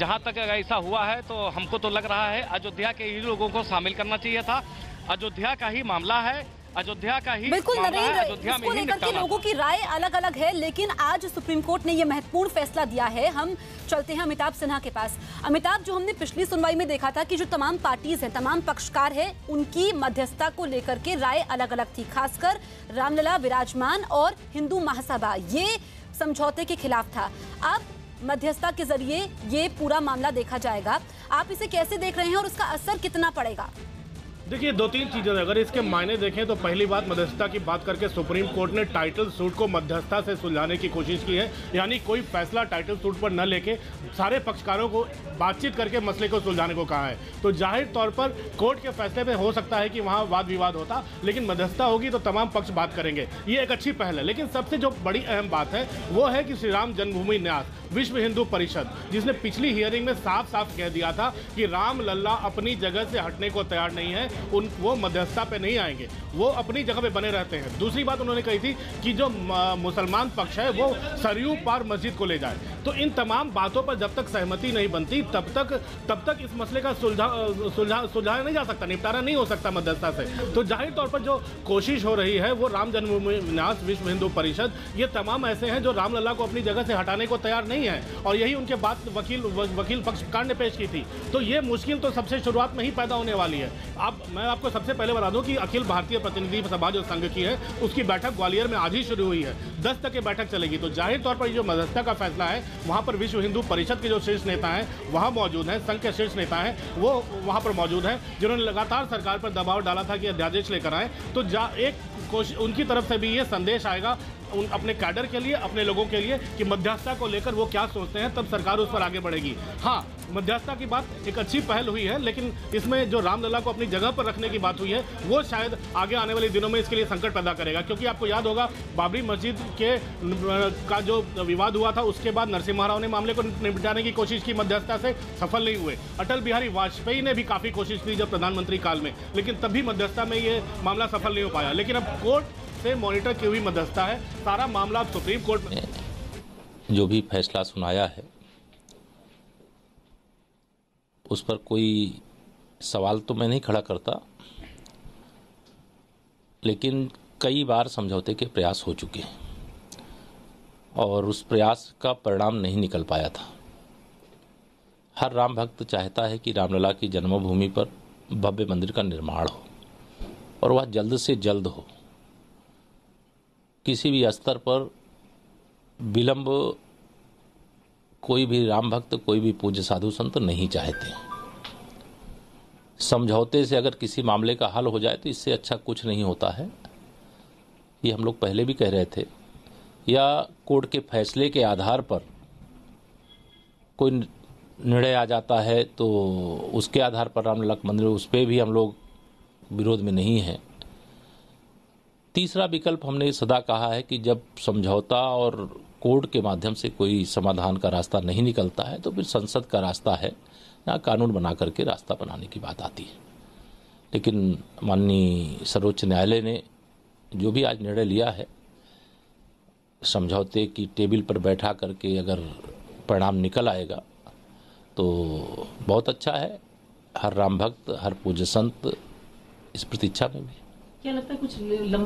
जहाँ तक ऐसा हुआ है तो हमको तो लग रहा है अयोध्या के ही लोगों को शामिल करना चाहिए था। अयोध्या का ही मामला है अयोध्या का ही बिल्कुल अयोध्या में लेकर के लोगों की राय अलग अलग है लेकिन आज सुप्रीम कोर्ट ने यह महत्वपूर्ण फैसला दिया है। हम चलते हैं अमिताभ सिन्हा के पास। अमिताभ जो हमने पिछली सुनवाई में देखा था कि जो तमाम पार्टीज़ हैं तमाम पक्षकार हैं उनकी मध्यस्थता को लेकर के राय अलग अलग थी खासकर रामलला विराजमान और हिंदू महासभा। ये समझौते के खिलाफ था। अब मध्यस्थता के ज़रिए ये पूरा मामला देखा जाएगा। आप इसे कैसे देख रहे हैं और उसका असर कितना पड़ेगा? देखिए, दो तीन चीज़ें अगर इसके मायने देखें तो पहली बात, मध्यस्थता की बात करके सुप्रीम कोर्ट ने टाइटल सूट को मध्यस्थता से सुलझाने की कोशिश की है। यानी कोई फैसला टाइटल सूट पर न लेके सारे पक्षकारों को बातचीत करके मसले को सुलझाने को कहा है। तो ज़ाहिर तौर पर कोर्ट के फैसले में हो सकता है कि वहाँ वाद विवाद होता, लेकिन मध्यस्थता होगी तो तमाम पक्ष बात करेंगे। ये एक अच्छी पहल है। लेकिन सबसे जो बड़ी अहम बात है, वो है कि श्री राम जन्मभूमि न्यास, विश्व हिंदू परिषद, जिसने पिछली हियरिंग में साफ़ साफ़ कह दिया था कि राम लल्ला अपनी जगह से हटने को तैयार नहीं है। उन वो मध्यस्थता पे नहीं आएँगे। वो अपनी जगह पे बने रहते हैं। दूसरी बात उन्होंने कही थी कि जो मुसलमान पक्ष है, वो सरयू पार मस्जिद को ले जाए। तो इन तमाम बातों पर जब तक सहमति नहीं बनती, तब तक तब तक इस मसले का सुलझा सुलझा, सुलझाया नहीं जा सकता, निपटारा नहीं हो सकता मध्यस्थता से। तो ज़ाहिर तौर पर जो कोशिश हो रही है, वो राम जन्मभूमि न्यास विश्व हिंदू परिषद, ये तमाम ऐसे हैं जो रामलला को अपनी जगह से हटाने को तैयार नहीं है। और यही उनके बात वकील वकील पक्षकार ने पेश की थी। तो ये मुश्किल तो सबसे शुरुआत में ही पैदा होने वाली है। अब मैं आपको सबसे पहले बता दूँ कि अखिल भारतीय प्रतिनिधि सभा जो संघ की है, उसकी बैठक ग्वालियर में आज ही शुरू हुई है। दस तक की बैठक चलेगी। तो ज़ाहिर तौर पर जो मध्यस्थता का फैसला है, वहाँ पर विश्व हिंदू परिषद के जो शीर्ष नेता हैं, वहाँ मौजूद हैं, संघ के शीर्ष नेता हैं, वो वहाँ पर मौजूद हैं, जिन्होंने लगातार सरकार पर दबाव डाला था कि अध्यादेश लेकर आए। तो जा, एक कोशिश उनकी तरफ़ से भी ये संदेश आएगा उन अपने कैडर के लिए, अपने लोगों के लिए कि मध्यस्थता को लेकर वो क्या सोचते हैं, तब सरकार उस पर आगे बढ़ेगी। हाँ मध्यस्थता की बात एक अच्छी पहल हुई है, लेकिन इसमें जो रामलला को अपनी जगह पर रखने की बात हुई है, वो शायद आगे आने वाले दिनों में इसके लिए संकट पैदा करेगा। क्योंकि आपको याद होगा, बाबरी मस्जिद के का जो विवाद हुआ था, उसके बाद नरसिम्हा राव ने मामले को निपटाने की कोशिश की, मध्यस्थता से सफल नहीं हुए। अटल बिहारी वाजपेयी ने भी काफ़ी कोशिश की जब प्रधानमंत्री काल में, लेकिन तभी मध्यस्थता में ये मामला सफल नहीं हो पाया। लेकिन अब कोर्ट से मॉनिटर की हुई मध्यस्थता है। सारा मामला सुप्रीम कोर्ट में जो भी फैसला सुनाया है, उस पर कोई सवाल तो मैं नहीं खड़ा करता, लेकिन कई बार समझौते के प्रयास हो चुके हैं और उस प्रयास का परिणाम नहीं निकल पाया था। हर राम भक्त चाहता है कि रामलला की जन्मभूमि पर भव्य मंदिर का निर्माण हो और वह जल्द से जल्द हो। किसी भी स्तर पर विलंब कोई भी राम भक्त, कोई भी पूज्य साधु संत नहीं चाहते। समझौते से अगर किसी मामले का हल हो जाए तो इससे अच्छा कुछ नहीं होता है। ये हम लोग पहले भी कह रहे थे। या कोर्ट के फैसले के आधार पर कोई निर्णय आ जाता है तो उसके आधार पर रामलला मंदिर, उस पर भी हम लोग विरोध में नहीं हैं। तीसरा विकल्प हमने सदा कहा है कि जब समझौता और कोर्ट के माध्यम से कोई समाधान का रास्ता नहीं निकलता है तो फिर संसद का रास्ता है यहाँ कानून बना करके रास्ता बनाने की बात आती है। लेकिन माननीय सर्वोच्च न्यायालय ने जो भी आज निर्णय लिया है, समझौते की टेबल पर बैठा करके अगर परिणाम निकल आएगा तो बहुत अच्छा है। हर राम भक्त हर पूज्य संत इस प्रतीक्षा में भी। क्या लगता है कुछ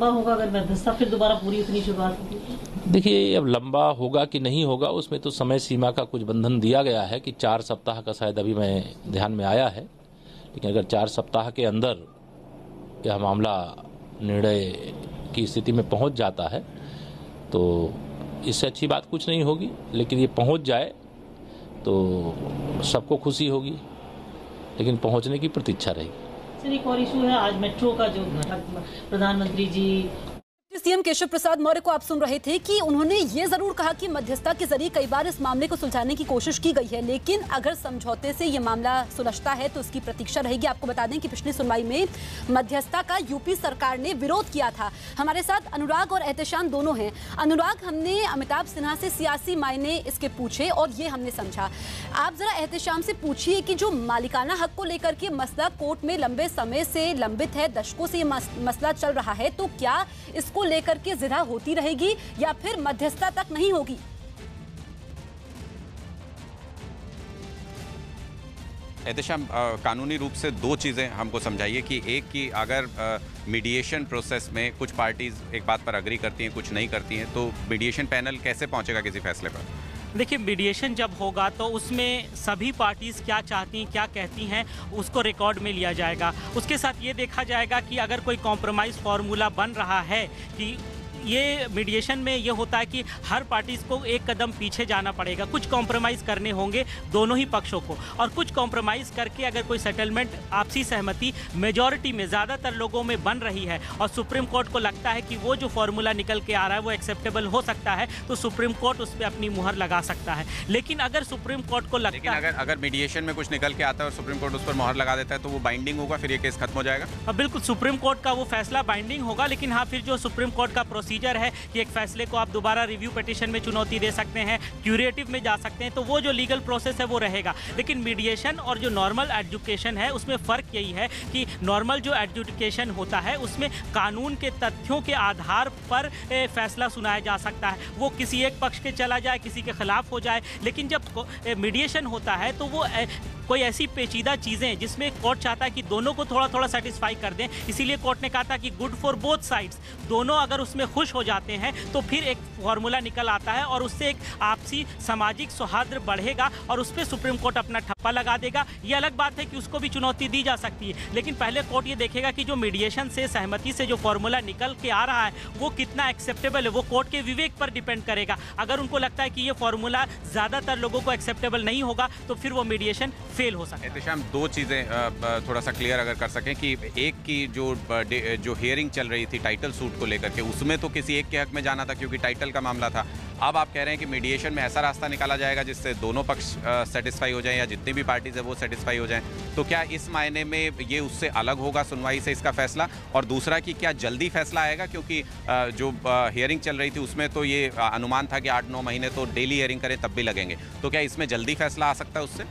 होगा अगर फिर दोबारा पूरी शुरुआत देखिए अब लंबा होगा कि नहीं होगा, उसमें तो समय सीमा का कुछ बंधन दिया गया है कि चार सप्ताह का शायद अभी मैं ध्यान में आया है। लेकिन अगर चार सप्ताह के अंदर यह मामला निर्णय की स्थिति में पहुँच जाता है तो इससे अच्छी बात कुछ नहीं होगी। लेकिन ये पहुँच जाए तो सबको खुशी होगी, लेकिन पहुँचने की प्रतीक्षा रहेगी। एक और इशू है आज मेट्रो का जो प्रधानमंत्री जी सीएम केशव प्रसाद मौर्य को आप सुन रहे थे कि उन्होंने ये ज़रूर कहा कि मध्यस्थता के ज़रिए कई बार इस मामले को सुलझाने की कोशिश की गई है, लेकिन अगर समझौते से ये मामला सुलझता है तो उसकी प्रतीक्षा रहेगी। आपको बता दें कि पिछली सुनवाई में मध्यस्थता का यूपी सरकार ने विरोध किया था। हमारे साथ अनुराग और एहतशाम दोनों हैं। अनुराग, हमने अमिताभ सिन्हा से सियासी मायने इसके पूछे और ये हमने समझा। आप जरा एहतशाम से पूछिए कि जो मालिकाना हक को लेकर के मसला कोर्ट में लंबे समय से लंबित है, दशकों से ये मसला चल रहा है तो क्या इसको लेकर के जिरा होती रहेगी या फिर मध्यस्थता तक नहीं होगी। एहतशाम कानूनी रूप से दो चीज़ें हमको समझाइए कि एक कि अगर मीडिएशन प्रोसेस में कुछ पार्टीज़ एक बात पर अग्री करती हैं, कुछ नहीं करती हैं तो मीडिएशन पैनल कैसे पहुंचेगा किसी फैसले पर? देखिए मीडिएशन जब होगा तो उसमें सभी पार्टीज़ क्या चाहती हैं, क्या कहती हैं, उसको रिकॉर्ड में लिया जाएगा। उसके साथ ये देखा जाएगा कि अगर कोई कॉम्प्रोमाइज़ फार्मूला बन रहा है कि ये मीडिएशन में ये होता है कि हर पार्टीज़ को एक कदम पीछे जाना पड़ेगा। कुछ कॉम्प्रोमाइज़ करने होंगे दोनों ही पक्षों को। और कुछ कॉम्प्रोमाइज़ करके अगर कोई सेटलमेंट आपसी सहमति मेजॉरिटी में ज़्यादातर लोगों में बन रही है और सुप्रीम कोर्ट को लगता है कि वो जो फॉर्मूला निकल के आ रहा है वो एक्सेप्टेबल हो सकता है तो सुप्रीम कोर्ट उस पर अपनी मुहर लगा सकता है। लेकिन अगर सुप्रीम कोर्ट को लगता है अगर अगर मीडिएशन में कुछ निकल के आता है और सुप्रीम कोर्ट उस पर मुहर लगा देता है तो वो बाइंडिंग होगा फिर ये केस खत्म हो जाएगा? बिल्कुल सुप्रीम कोर्ट का वो फैसला बाइंडिंग होगा लेकिन हाँ फिर जो सुप्रीम कोर्ट का प्रोसीजर है कि एक फैसले को आप दोबारा रिव्यू पटिशन में चुनौती दे सकते हैं क्यूरेटिव में जा सकते हैं तो वो जो लीगल प्रोसेस है वो रहेगा। लेकिन मीडिएशन और जो नॉर्मल एजुकेशन है, उसमें फ़र्क यही है कि नॉर्मल जो एजुकेशन होता है, उसमें कानून के तथ्यों के आधार पर फैसला सुनाया जा सकता है। वो किसी एक पक्ष के चला जाए, किसी के खिलाफ हो जाए, लेकिन जब मीडिएशन होता है तो वो कोई ऐसी पेचीदा चीज़ें जिसमें कोर्ट चाहता है कि दोनों को थोड़ा थोड़ा सेटिस्फाई कर दें, इसीलिए कोर्ट ने कहा था कि गुड फॉर बोथ साइड्स दोनों अगर उसमें खुश हो जाते हैं तो फिर एक फॉर्मूला निकल आता है और उससे एक आपसी सामाजिक सौहार्द बढ़ेगा और उस पर सुप्रीम कोर्ट अपना ठप्पा लगा देगा। ये अलग बात है कि उसको भी चुनौती दी जा सकती है, लेकिन पहले कोर्ट ये देखेगा कि जो मीडिएशन से, सहमति से जो फॉर्मूला निकल के आ रहा है, वो कितना एक्सेप्टेबल है, वो कोर्ट के विवेक पर डिपेंड करेगा। अगर उनको लगता है कि ये फॉर्मूला ज़्यादातर लोगों को एक्सेप्टेबल नहीं होगा तो फिर वो मीडिएशन फेल हो सकता एहतशाम दो चीज़ें थोड़ा सा क्लियर अगर कर सकें कि एक की जो जो हियरिंग चल रही थी टाइटल सूट को लेकर के, उसमें तो किसी एक के हक में जाना था क्योंकि टाइटल का मामला था। अब आप कह रहे हैं कि मीडिएशन में ऐसा रास्ता निकाला जाएगा जिससे दोनों पक्ष सेटिस्फाई हो जाएँ या जितनी भी पार्टीज़ है वो सेटिस्फाई हो जाएँ। तो क्या इस मायने में ये उससे अलग होगा सुनवाई से इसका फैसला? और दूसरा कि क्या जल्दी फैसला आएगा? क्योंकि जो हियरिंग चल रही थी उसमें तो ये अनुमान था कि आठ नौ महीने तो डेली हियरिंग करें तब भी लगेंगे। तो क्या इसमें जल्दी फैसला आ सकता है उससे?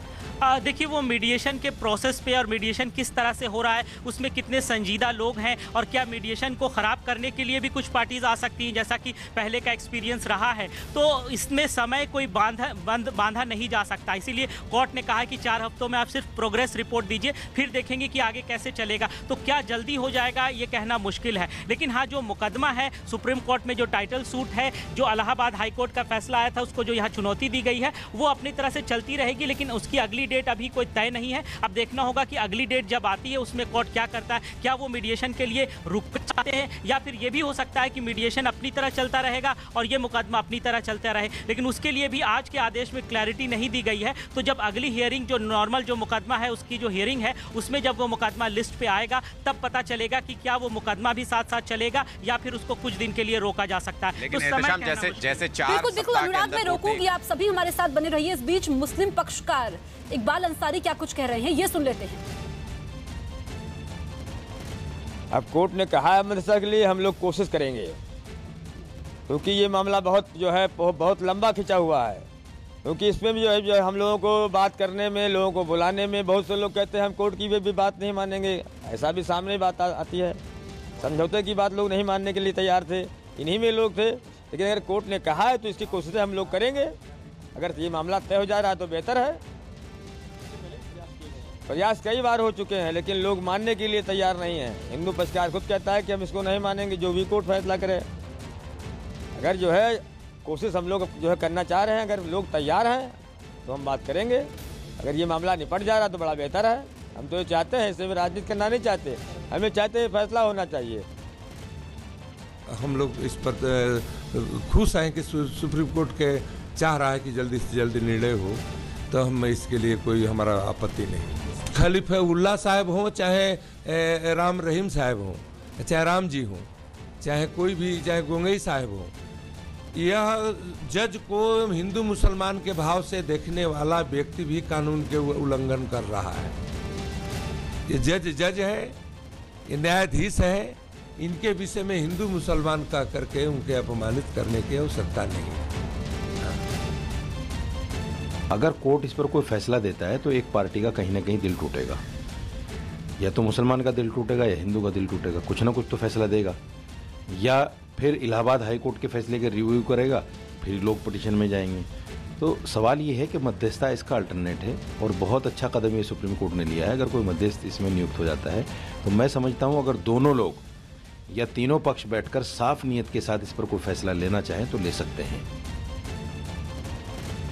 देखिए, वो मीडिएशन के प्रोसेस पे और मीडिएशन किस तरह से हो रहा है, उसमें कितने संजीदा लोग हैं और क्या मीडिएशन को ख़राब करने के लिए भी कुछ पार्टीज़ आ सकती हैं, जैसा कि पहले का एक्सपीरियंस रहा है। तो इसमें समय कोई बांधा, बंद, बांधा नहीं जा सकता। इसीलिए कोर्ट ने कहा कि चार हफ्तों में आप सिर्फ़ प्रोग्रेस रिपोर्ट दीजिए, फिर देखेंगे कि आगे कैसे चलेगा। तो क्या जल्दी हो जाएगा, ये कहना मुश्किल है। लेकिन हाँ जो मुकदमा है, सुप्रीम कोर्ट में जो टाइटल सूट है, जो इलाहाबाद हाईकोर्ट का फैसला आया था, उसको जो यहाँ चुनौती दी गई है, वो अपनी तरह से चलती रहेगी, लेकिन उसकी अगली डेट अभी कोई तय नहीं है। अब देखना होगा कि अगली डेट जब आती है उसमें कोर्ट क्या करता है क्या वो मीडिएशन के लिए रुक चाहते हैं या फिर ये भी हो सकता है कि मीडिएशन अपनी तरह चलता रहेगा और ये मुकदमा अपनी तरह चलता रहे। लेकिन उसके लिए भी आज के आदेश में क्लैरिटी नहीं दी गई है। तो जब अगली हियरिंग जो नॉर्मल जो मुकदमा है उसकी जो हियरिंग है उसमें जब वो मुकदमा लिस्ट पे आएगा तब पता चलेगा कि क्या वो मुकदमा भी साथ साथ चलेगा या फिर उसको कुछ दिन के लिए रोका जा सकता है। तो समय जैसे जैसे चार बिल्कुल बिल्कुल अनुराग मैं रोकूँगी आप सभी हमारे साथ बने रहिए इस बीच मुस्लिम पक्षकार। इकबाल अंसारी क्या कुछ कह रहे हैं ये सुन लेते हैं। अब कोर्ट ने कहा है मदरसा के लिए हम लोग कोशिश करेंगे। क्योंकि ये मामला बहुत जो है बहुत लंबा खिंचा हुआ है। क्योंकि इसमें भी जो है जो है हम लोगों को बात करने में लोगों को बुलाने में बहुत से लोग कहते हैं हम कोर्ट की भी, भी बात नहीं मानेंगे। ऐसा भी सामने बात आ, आती है। समझौते की बात लोग नहीं मानने के लिए तैयार थे। इन्हीं में लोग थे। लेकिन अगर कोर्ट ने कहा है तो इसकी कोशिशें हम लोग करेंगे। अगर ये मामला तय हो जा रहा है तो बेहतर है। प्रयास कई बार हो चुके हैं, लेकिन लोग मानने के लिए तैयार नहीं है। हिंदू पक्षकार खुद कहता है कि हम इसको नहीं मानेंगे, जो भी कोर्ट फैसला करे। अगर जो है, कोशिश हम लोग जो है करना चाह रहे हैं, अगर लोग तैयार हैं तो हम बात करेंगे। अगर ये मामला निपट जा रहा तो बड़ा बेहतर है। हम तो ये चाहते हैं इससे राजनीति करना नहीं चाहते। हमें चाहते हैं फैसला होना चाहिए। हम लोग इस पर खुश हैं कि सुप्रीम कोर्ट के चाह रहा है कि जल्दी से जल्दी निर्णय हो तो हम इसके लिए कोई हमारा आपत्ति नहीं। खलीफा उल्ला साहब हों, चाहे राम रहीम साहब हों, चाहे राम जी हों, चाहे कोई भी, चाहे गोंगई साहब हों, यह जज को हिंदू मुसलमान के भाव से देखने वाला व्यक्ति भी कानून के उल्लंघन कर रहा है। ये जज जज है, ये न्यायाधीश है, इनके विषय में हिंदू मुसलमान का करके उनके अपमानित करने की आवश्यकता नहीं है। अगर कोर्ट इस पर कोई फैसला देता है तो एक पार्टी का कहीं ना कहीं दिल टूटेगा। या तो मुसलमान का दिल टूटेगा, या हिंदू का दिल टूटेगा, कुछ ना कुछ तो फैसला देगा। या फिर इलाहाबाद हाई कोर्ट के फैसले के रिव्यू करेगा, फिर लोग पटिशन में जाएँगे। तो सवाल ये है कि मध्यस्थता इसका अल्टरनेट है, और बहुत अच्छा कदम ये सुप्रीम कोर्ट ने लिया है। अगर कोई मध्यस्थ इसमें नियुक्त हो जाता है तो मैं समझता हूँ, अगर दोनों लोग या तीनों पक्ष बैठकर साफ़ नीयत के साथ इस पर कोई फैसला लेना चाहें तो ले सकते हैं।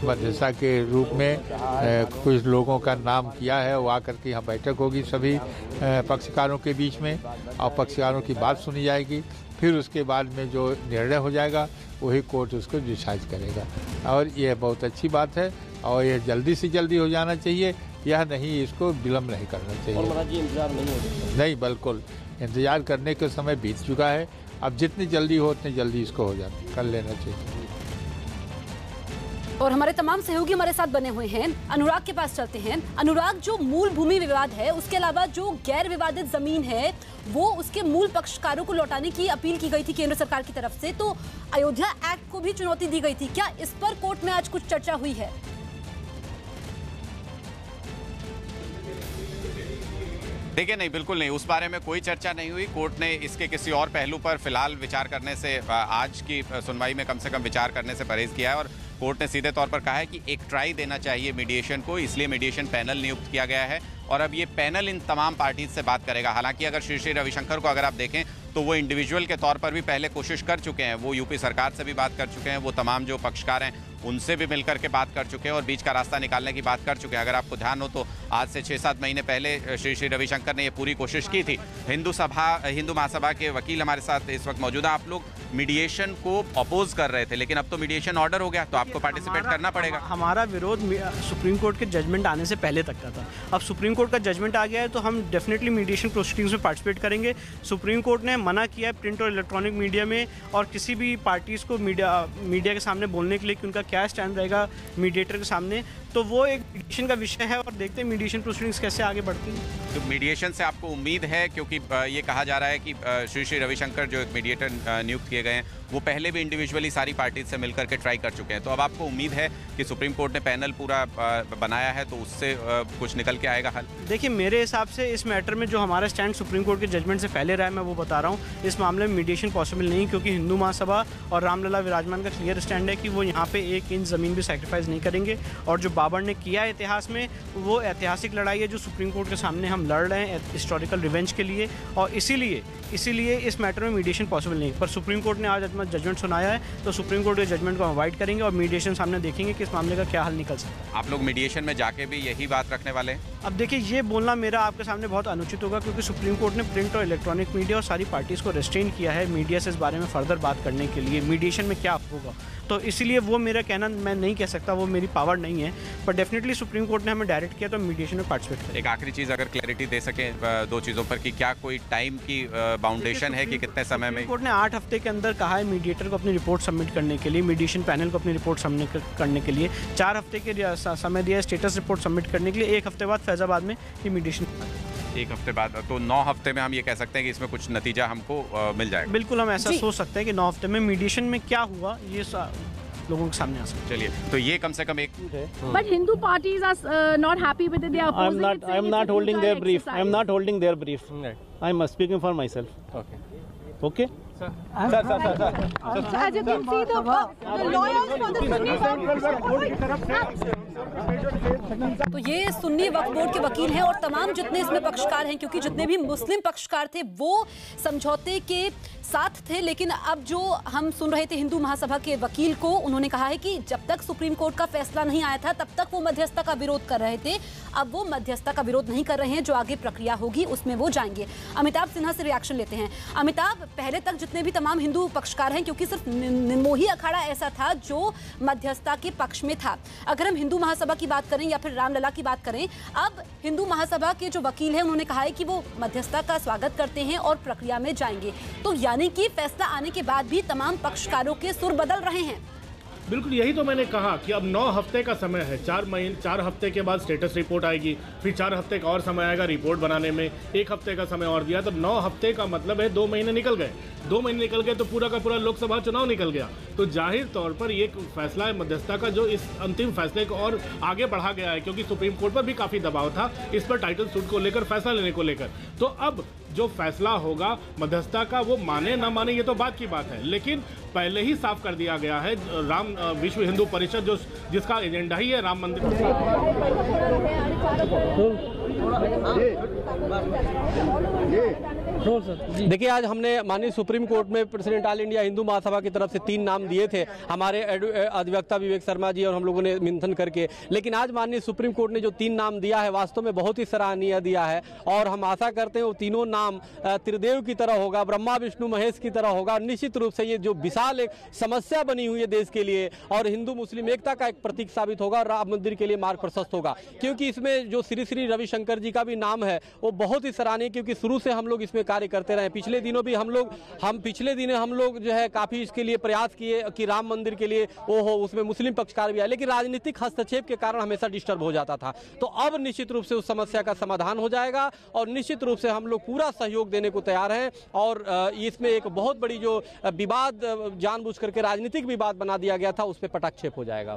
मध्यस्थता के रूप में कुछ लोगों का नाम किया है वो आकर के यहाँ बैठक होगी सभी पक्षकारों के बीच में और पक्षकारों की बात सुनी जाएगी। फिर उसके बाद में जो निर्णय हो जाएगा वही कोर्ट उसको डिसाइड करेगा। और यह बहुत अच्छी बात है और यह जल्दी से जल्दी हो जाना चाहिए यह नहीं इसको विलम्ब नहीं करना चाहिए। इंतज़ार नहीं नहीं बिल्कुल इंतज़ार करने के समय बीत चुका है अब जितनी जल्दी हो उतनी जल्दी इसको हो जाना कर लेना चाहिए। और हमारे तमाम सहयोगी हमारे साथ बने हुए हैं। अनुराग के पास चलते हैं। अनुराग, जो मूल भूमि विवाद है, उसके अलावा जो गैर विवादित ज़मीन है, वो उसके मूल पक्षकारों को लौटाने की अपील की गई थी केंद्र सरकार की तरफ़ से। तो अयोध्या एक्ट को भी चुनौती दी गई थी। क्या इस पर कोर्ट में आज कुछ चर्चा हुई है? देखिए, नहीं, बिल्कुल नहीं। उस बारे में कोई चर्चा नहीं हुई। कोर्ट ने इसके किसी और पहलू पर फ़िलहाल विचार करने से आज की सुनवाई में कम से कम विचार करने से परहेज किया है और कोर्ट ने सीधे तौर पर कहा है कि एक ट्राई देना चाहिए मीडिएशन को, इसलिए मीडिएशन पैनल नियुक्त किया गया है। और अब ये पैनल इन तमाम पार्टीज़ से बात करेगा। हालाँकि अगर श्री श्री रविशंकर को अगर आप देखें तो वो इंडिविजुअल के तौर पर भी पहले कोशिश कर चुके हैं। वो यूपी सरकार से भी बात कर चुके हैं। वो तमाम जो पक्षकार हैं उनसे भी मिलकर के बात कर चुके हैं और बीच का रास्ता निकालने की बात कर चुके हैं। अगर आपको ध्यान हो तो आज से छः सात महीने पहले श्री श्री रविशंकर ने ये पूरी कोशिश की थी। हिंदू सभा हिंदू महासभा के वकील हमारे साथ इस वक्त मौजूद हैं। आप लोग मीडिएशन को अपोज कर रहे थे लेकिन अब तो मीडिएशन ऑर्डर हो गया तो आपको पार्टिसिपेट करना पड़ेगा। हमारा विरोध सुप्रीम कोर्ट के जजमेंट आने से पहले तक का था। अब सुप्रीम कोर्ट का जजमेंट आ गया है तो हम डेफिनेटली मीडिएशन प्रोसीडिंग्स में पार्टिसिपेट करेंगे। सुप्रीम कोर्ट ने मना किया है प्रिंट और इलेक्ट्रॉनिक मीडिया में और किसी भी पार्टीज़ को मीडिया मीडिया के सामने बोलने के लिए कि उनका क्या स्टैंड रहेगा मीडिएटर के सामने तो वो एक मीडिएशन का विषय है और देखते हैं मीडिएशन प्रोसीडिंग्स कैसे आगे बढ़ती हैं। तो मीडिएशन से आपको उम्मीद है, क्योंकि ये कहा जा रहा है कि श्री श्री रविशंकर जो एक मीडिएटर नियुक्त किए गए हैं वो पहले भी इंडिविजुअली सारी पार्टीज़ से मिलकर के ट्राई कर चुके हैं। तो अब आपको उम्मीद है कि सुप्रीम कोर्ट ने पैनल पूरा बनाया है तो उससे कुछ निकल के आएगा हल। देखिए, मेरे हिसाब से इस मैटर में जो हमारा स्टैंड सुप्रीम कोर्ट के जजमेंट से पहले रहा है, मैं वो बता रहा हूँ, इस मामले में मीडिएशन पॉसिबल नहीं क्योंकि हिंदू महासभा और रामलला विराजमान का क्लियर स्टैंड है कि वो यहाँ पे एक इंच ज़मीन भी सेक्रीफाइस नहीं करेंगे। और जो बाबर ने किया है इतिहास में, वो ऐतिहासिक लड़ाई है जो सुप्रीम कोर्ट के सामने हम लड़ रहे हैं हिस्टोरिकल रिवेंज के लिए। और इसीलिए इसीलिए इस मैटर में मीडिएशन पॉसिबल नहीं पर सुप्रीम कोर्ट ने आज अपना जजमेंट सुनाया है तो सुप्रीम कोर्ट के जजमेंट को हम अवॉइड करेंगे और मीडिएशन सामने देखेंगे कि इस मामले का क्या हल निकल सकता है। आप लोग मीडिएशन में जाके भी यही बात रखने वाले हैं? अब देखिए ये बोलना मेरा आपके सामने बहुत अनुचित होगा क्योंकि सुप्रीम कोर्ट ने प्रिंट और इलेक्ट्रॉनिक मीडिया और सारी पार्टीज़ को रेस्ट्रेन किया है मीडिया से इस बारे में फर्दर बात करने के लिए मीडिएशन में क्या होगा। तो इसलिए वो मेरा कहना मैं नहीं कह सकता वो मेरी पावर नहीं है पर डेफिनेटली सुप्रीम कोर्ट ने हमें डायरेक्ट किया तो मीडिएशन में पार्टिसिपेट करें एक आखिरी चीज़ अगर क्लैरिटी दे सकें दो चीज़ों पर कि क्या कोई टाइम की बाउंडेशन है कि कितने समय में? कोर्ट ने आठ हफ़्ते के अंदर कहा है मीडिएटर को अपनी रिपोर्ट सबमिट करने के लिए मीडिएशन पैनल को अपनी रिपोर्ट सबमिट करने के लिए चार हफ़्ते के समय दिया है स्टेटस रिपोर्ट सबमिट करने के लिए एक हफ़्ते बाद फैजाबाद में ये मीडिएशन एक हफ़्ते बाद तो नौ हफ़्ते में हम ये कह सकते हैं कि इसमें कुछ नतीजा हमको अ, मिल जाएगा बिल्कुल हम ऐसा सोच सकते हैं कि नौ हफ़्ते में मीडिएशन में क्या हुआ ये लोगों के सामने आ सकता चलिए तो ये कम से कम एक But Hindu parties are uh, not happy with it. They are I am opposing not. it. I saying am it's not a holding their futile brief. I am exercise. not holding Sir. Sir. Sir. Sir. sir. So as you can see, the, the lawyers for the Sunni तो ये सुन्नी वक्फ board के वकील हैं और तमाम जितने इसमें पक्षकार हैं क्योंकि जितने भी मुस्लिम पक्षकार थे वो समझौते के साथ थे लेकिन अब जो हम सुन रहे थे हिंदू महासभा के वकील को उन्होंने कहा है कि जब तक सुप्रीम कोर्ट का फैसला नहीं आया था तब तक वो मध्यस्थता का विरोध कर रहे थे अब वो मध्यस्थता का विरोध नहीं कर रहे हैं जो आगे प्रक्रिया होगी उसमें वो जाएँगे अमिताभ सिन्हा से रिएक्शन लेते हैं अमिताभ पहले तक जितने भी तमाम हिंदू पक्षकार हैं, क्योंकि सिर्फ़ निर्मोही अखाड़ा ऐसा था जो मध्यस्थता के पक्ष में था। अगर हम हिंदू महासभा की बात करें या फिर रामलला की बात करें, अब हिंदू महासभा के जो वकील हैं, उन्होंने कहा है कि वो मध्यस्थता का स्वागत करते हैं और प्रक्रिया में जाएँगे। तो यानी कि फैसला आने के बाद भी तमाम पक्षकारों के सुर बदल रहे हैं। बिल्कुल, यही तो मैंने कहा कि अब नौ हफ़्ते का समय है। चार महीने, चार हफ़्ते के बाद स्टेटस रिपोर्ट आएगी, फिर चार हफ़्ते का और समय आएगा रिपोर्ट बनाने में, एक हफ़्ते का समय और दिया तो नौ हफ़्ते का मतलब है दो महीने निकल गए। दो महीने निकल गए तो पूरा का पूरा लोकसभा चुनाव निकल गया। तो ज़ाहिर तौर पर ये फैसला है, मध्यस्थता का जो इस अंतिम फैसले को और आगे बढ़ा गया है, क्योंकि सुप्रीम कोर्ट पर भी काफ़ी दबाव था, इस पर टाइटल सूट को लेकर, फैसला लेने को लेकर। तो अब जो फैसला होगा, मध्यस्थता का वो माने ना माने, ये तो बात की बात है। लेकिन पहले ही साफ़ कर दिया गया है, राम विश्व हिंदू परिषद जो जिसका एजेंडा ही है, राम मंदिर। देखिए, आज हमने माननीय सुप्रीम कोर्ट में president All India Hindu Mahasabha की तरफ़ से तीन नाम दिए थे, हमारे अधिवक्ता विवेक शर्मा जी और हम लोगों ने मंथन करके। लेकिन आज माननीय सुप्रीम कोर्ट ने जो तीन नाम दिया है, वास्तव में बहुत ही सराहनीय दिया है, और हम आशा करते हैं वो तीनों नाम अ, त्रिदेव की तरह होगा ब्रह्मा विष्णु महेश की तरह होगा। निश्चित रूप से ये जो विशाल एक समस्या बनी हुई है देश के लिए और हिंदू मुस्लिम एकता का एक प्रतीक साबित होगा और राम मंदिर के लिए मार्ग प्रशस्त होगा। क्योंकि इसमें जो श्री श्री रविशंकर जी का भी नाम है वो बहुत ही सराहनीय क्योंकि शुरू से हम लोग इसमें कार्य करते रहे पिछले दिनों भी हम लोग हम पिछले दिनों हम लोग जो है काफ़ी इसके लिए प्रयास किए कि राम मंदिर के लिए वो हो उसमें मुस्लिम पक्षकार भी आए लेकिन राजनीतिक हस्तक्षेप के कारण हमेशा डिस्टर्ब हो जाता था। तो अब निश्चित रूप से उस समस्या का समाधान हो जाएगा और निश्चित रूप से हम लोग पूरा सहयोग देने को तैयार हैं और इसमें एक बहुत बड़ी जो विवाद जानबूझ करके राजनीतिक विवाद बना दिया गया था उस पर पटाक्षेप हो जाएगा।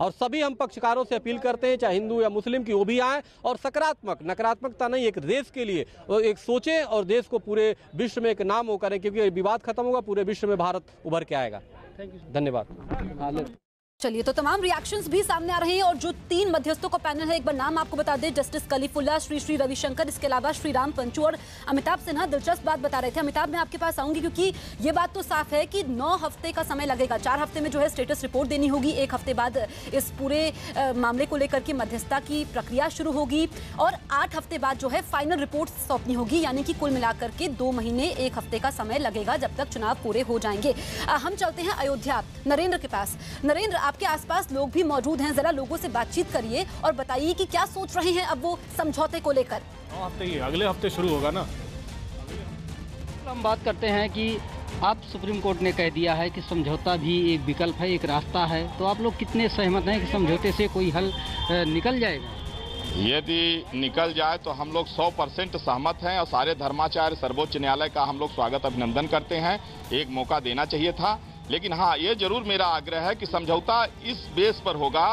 और सभी हम पक्षकारों से अपील करते हैं चाहे हिंदू या मुस्लिम की वो भी आए और सकारात्मक नकारात्मकता नहीं एक देश के लिए एक सोचें और देश को पूरे विश्व में एक नाम वो करें क्योंकि विवाद खत्म होगा पूरे विश्व में भारत उभर के आएगा। धन्यवाद। चलिए तो तमाम रिएक्शंस भी सामने आ रहे हैं और जो तीन मध्यस्थों का पैनल है, एक बार नाम आपको बता दें जस्टिस कलीफुल्ला श्री श्री रविशंकर, इसके अलावा श्री राम पंचू और अमिताभ सिन्हा दिलचस्प बात बता रहे थे। अमिताभ, मैं आपके पास आऊँगी क्योंकि ये बात तो साफ़ है कि नौ हफ़्ते का समय लगेगा। चार हफ़्ते में जो है स्टेटस रिपोर्ट देनी होगी, एक हफ़्ते बाद इस पूरे मामले को लेकर के मध्यस्थता की प्रक्रिया शुरू होगी और आठ हफ़्ते बाद जो है फाइनल रिपोर्ट सौंपनी होगी, यानी कि कुल मिलाकर के दो महीने, एक हफ़्ते का समय लगेगा जब तक चुनाव पूरे हो जाएँगे। हम चलते हैं अयोध्या। नरेंद्र के पास। नरेंद्र आपके आसपास लोग भी मौजूद हैं। जरा लोगों से बातचीत करिए और बताइए कि क्या सोच रहे हैं अब वो समझौते को लेकर। हफ़्ते ही अगले हफ़्ते शुरू होगा ना? हम बात करते हैं कि आप सुप्रीम कोर्ट ने कह दिया है कि समझौता भी एक विकल्प है एक रास्ता है। तो आप लोग कितने सहमत हैं कि समझौते से कोई हल निकल जाएगा? यदि निकल जाए तो हम लोग 100 परसेंट सहमत हैं और सारे धर्माचार्य सर्वोच्च न्यायालय का हम लोग स्वागत अभिनंदन करते हैं। एक मौका देना चाहिए था। लेकिन हाँ ये ज़रूर मेरा आग्रह है कि समझौता इस बेस पर होगा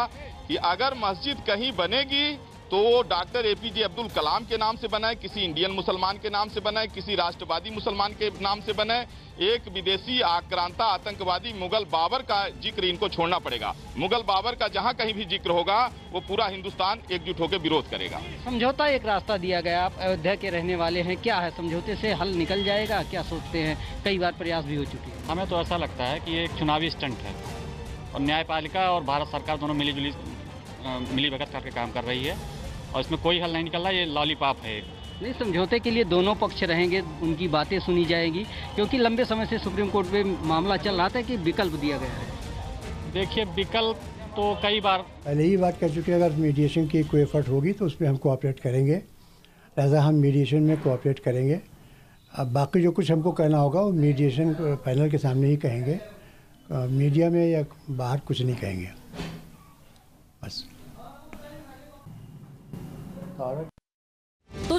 कि अगर मस्जिद कहीं बनेगी तो वो डॉक्टर एपीजे अब्दुल कलाम के नाम से बनाए किसी इंडियन मुसलमान के नाम से बनाए किसी राष्ट्रवादी मुसलमान के नाम से बनाए एक विदेशी आक्रांता आतंकवादी मुगल बाबर का ज़िक्र इनको छोड़ना पड़ेगा। मुगल बाबर का जहाँ कहीं भी ज़िक्र होगा वो पूरा हिंदुस्तान एकजुट होकर विरोध करेगा। समझौता एक रास्ता दिया गया आप अयोध्या के रहने वाले हैं क्या है? समझौते से हल निकल जाएगा? क्या सोचते हैं? कई बार प्रयास भी हो चुके हैं। हमें तो ऐसा लगता है कि ये एक चुनावी स्टंट है और न्यायपालिका और भारत सरकार दोनों मिली जुली मिली भगत करके काम कर रही है। और इसमें कोई हल नहीं निकल रहा ये लॉलीपॉप है। नहीं समझौते के लिए दोनों पक्ष रहेंगे उनकी बातें सुनी जाएगी क्योंकि लंबे समय से सुप्रीम कोर्ट में मामला चल रहा था कि विकल्प दिया गया है। देखिए विकल्प तो कई बार पहले ही बात कर चुके हैं अगर मीडिएशन की कोई एफर्ट होगी तो उसमें हम कोऑपरेट करेंगे। लिहाजा हम मीडिएशन में कोऑपरेट करेंगे। अब बाकी जो कुछ हमको कहना होगा वो मीडिएशन पैनल के सामने ही कहेंगे। मीडिया में या बाहर कुछ नहीं कहेंगे।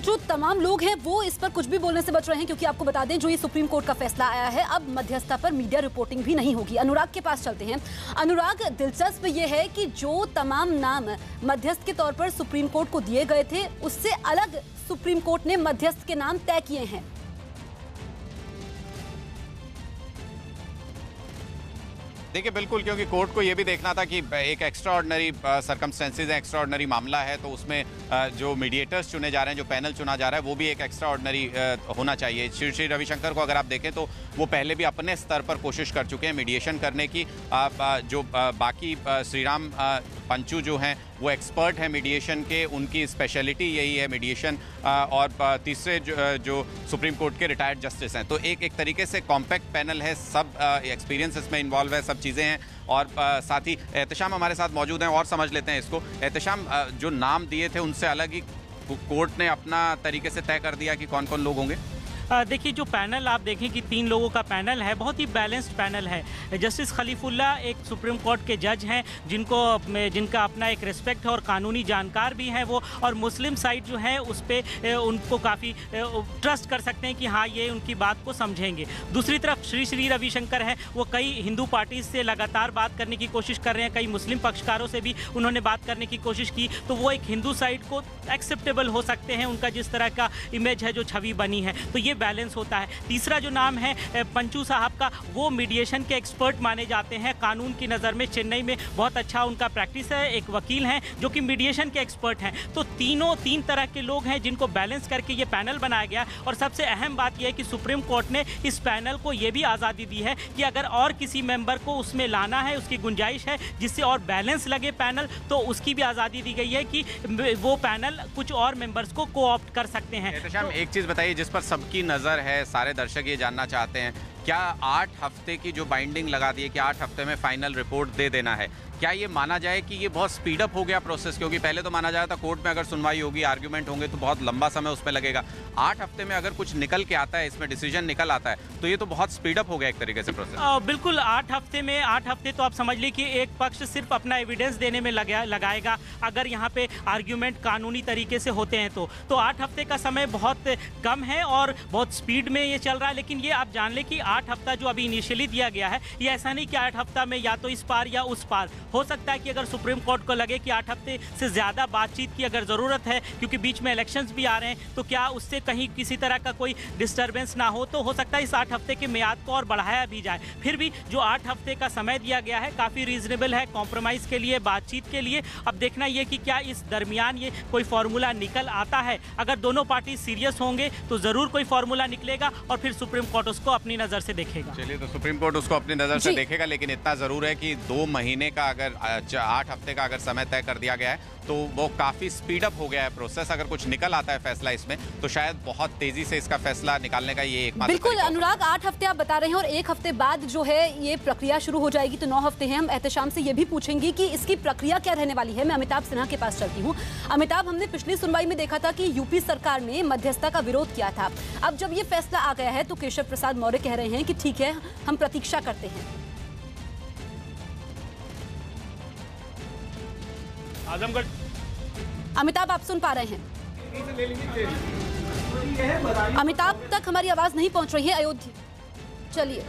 जो तमाम लोग हैं, वो इस पर कुछ भी बोलने से बच रहे हैं, क्योंकि आपको बता दें, जो ये सुप्रीम कोर्ट का फैसला आया है, अब मध्यस्थता पर मीडिया रिपोर्टिंग भी नहीं होगी। अनुराग के पास चलते हैं। अनुराग, दिलचस्प ये है कि जो तमाम नाम मध्यस्थ के तौर पर सुप्रीम कोर्ट को दिए गए थे, उससे अलग सुप्रीम कोर्ट ने मध्यस्थ के नाम तय किए हैं। देखिए, बिल्कुल, क्योंकि कोर्ट को ये भी देखना था कि एक extraordinary circumstances extraordinary मामला है तो उसमें जो मीडिएटर्स चुने जा रहे हैं, जो पैनल चुना जा रहा है, वो भी एक एक्स्ट्रा ऑर्डनरी होना चाहिए। श्री श्री रविशंकर को अगर आप देखें तो वो पहले भी अपने स्तर पर कोशिश कर चुके हैं मीडिएशन करने की। जो बाकी श्रीराम पंचू जो हैं वो एक्सपर्ट हैं मीडिएशन के उनकी स्पेशलिटी यही है मीडिएशन और तीसरे जो, जो सुप्रीम कोर्ट के रिटायर्ड जस्टिस हैं। तो एक एक तरीके से कॉम्पैक्ट पैनल है सब एक्सपीरियंस इसमें इन्वॉल्व है सब चीज़ें हैं और साथ ही एहतशाम हमारे साथ मौजूद हैं और समझ लेते हैं इसको। एहतशाम जो नाम दिए थे उनसे अलग ही कोर्ट ने अपना तरीके से तय कर दिया कि कौन कौन लोग होंगे। देखिए, जो पैनल आप देखें कि तीन लोगों का पैनल है, बहुत ही बैलेंस्ड पैनल है। जस्टिस खलीफुल्ला एक सुप्रीम कोर्ट के जज हैं, जिनको जिनका अपना एक रिस्पेक्ट है और कानूनी जानकार भी हैं वो, और मुस्लिम साइड जो है, उस पर उनको काफ़ी ट्रस्ट कर सकते हैं कि हाँ ये उनकी बात को समझेंगे। दूसरी तरफ़ श्री श्री रविशंकर हैं, वो कई हिंदू पार्टीज़ से लगातार बात करने की कोशिश कर रहे हैं, कई मुस्लिम पक्षकारों से भी उन्होंने बात करने की कोशिश की तो वो एक हिंदू साइड को एक्सेप्टेबल हो सकते हैं, उनका जिस तरह का इमेज है, जो छवि बनी है। तो ये बैलेंस होता है। तीसरा जो नाम है पंचू साहब का, वो मीडिएशन के एक्सपर्ट माने जाते हैं। कानून की नज़र में चेन्नई में बहुत अच्छा उनका प्रैक्टिस है, एक वकील हैं जो कि मीडिएशन के एक्सपर्ट हैं। तो तीनों, तीन तरह के लोग हैं जिनको बैलेंस करके ये पैनल बनाया गया। और सबसे अहम बात यह है कि सुप्रीम कोर्ट ने इस पैनल को ये भी आज़ादी दी है कि अगर और किसी मेंबर को उसमें लाना है, उसकी गुंजाइश है, जिससे और बैलेंस लगे पैनल तो उसकी भी आज़ादी दी गई है कि वो पैनल कुछ और मेंबर्स को कोऑप्ट कर सकते हैं। तो एक चीज़ बताइए, जिस पर सबकी नज़र है सारे दर्शक ये जानना चाहते हैं। क्या आठ हफ़्ते की जो बाइंडिंग लगा दी है कि आठ हफ़्ते में फाइनल रिपोर्ट दे देना है? क्या ये माना जाए कि ये बहुत स्पीड अप हो गया प्रोसेस क्योंकि पहले तो माना जाता था कोर्ट में अगर सुनवाई होगी आर्ग्यूमेंट होंगे तो बहुत लंबा समय उसमें लगेगा। आठ हफ़्ते में अगर कुछ निकल के आता है इसमें डिसीज़न निकल आता है तो ये तो बहुत स्पीड अप हो गया एक तरीके से प्रोसेस आ, बिल्कुल आठ हफ़्ते में आठ हफ़्ते तो आप समझ ली कि एक पक्ष सिर्फ़ अपना एविडेंस देने में लगा लगाएगा। अगर यहाँ पे आर्ग्यूमेंट कानूनी तरीके से होते हैं तो तो आठ हफ़्ते का समय बहुत कम है और बहुत स्पीड में ये चल रहा है। लेकिन ये आप जान लें कि आठ हफ़्ता जो अभी इनिशियली दिया गया है, ये ऐसा नहीं कि आठ हफ़्ता में या तो इस पार या उस पार। हो सकता है कि अगर सुप्रीम कोर्ट को लगे कि आठ हफ़्ते से ज़्यादा बातचीत की अगर ज़रूरत है, क्योंकि बीच में इलेक्शंस भी आ रहे हैं तो क्या उससे कहीं किसी तरह का कोई डिस्टर्बेंस ना हो? तो हो सकता है इस आठ हफ़्ते के मियाद को और बढ़ाया भी जाए। फिर भी जो आठ हफ़्ते का समय दिया गया है, काफ़ी रीजनेबल है कॉम्प्रोमाइज़ के लिए, बातचीत के लिए। अब देखना यह कि क्या इस दरमियान ये कोई फार्मूला निकल आता है। अगर दोनों पार्टी सीरियस होंगे तो ज़रूर कोई फार्मूला निकलेगा और फिर सुप्रीम कोर्ट उसको अपनी नज़र से देखेगा। चलिए तो सुप्रीम कोर्ट उसको अपनी नज़र से देखेगा लेकिन इतना ज़रूर है कि दो महीने का अगर आठ हफ़्ते का अगर समय तय कर दिया गया है तो वो काफ़ी स्पीड अप हो गया है प्रोसेस अगर कुछ निकल आता है फैसला इसमें तो शायद बहुत तेज़ी से इसका फैसला निकालने का ये एक बिल्कुल अनुराग आठ हफ़्ते आप बता रहे हैं और एक हफ़्ते बाद जो है ये प्रक्रिया शुरू हो जाएगी तो नौ हफ़्ते हैं। हम एहतशाम से ये भी पूछेंगे कि इसकी प्रक्रिया क्या रहने वाली है। मैं अमिताभ सिन्हा के पास चलती हूँ। अमिताभ हमने पिछली सुनवाई में देखा था कि यूपी सरकार ने मध्यस्थता का विरोध किया था। अब जब ये फैसला आ गया है तो केशव प्रसाद मौर्य कह रहे हैं कि ठीक है हम प्रतीक्षा करते हैं। आजमगढ़। अमिताभ आप सुन पा रहे हैं। अमिताभ तक हमारी आवाज़ नहीं पहुँच रही है अयोध्या। चलिए।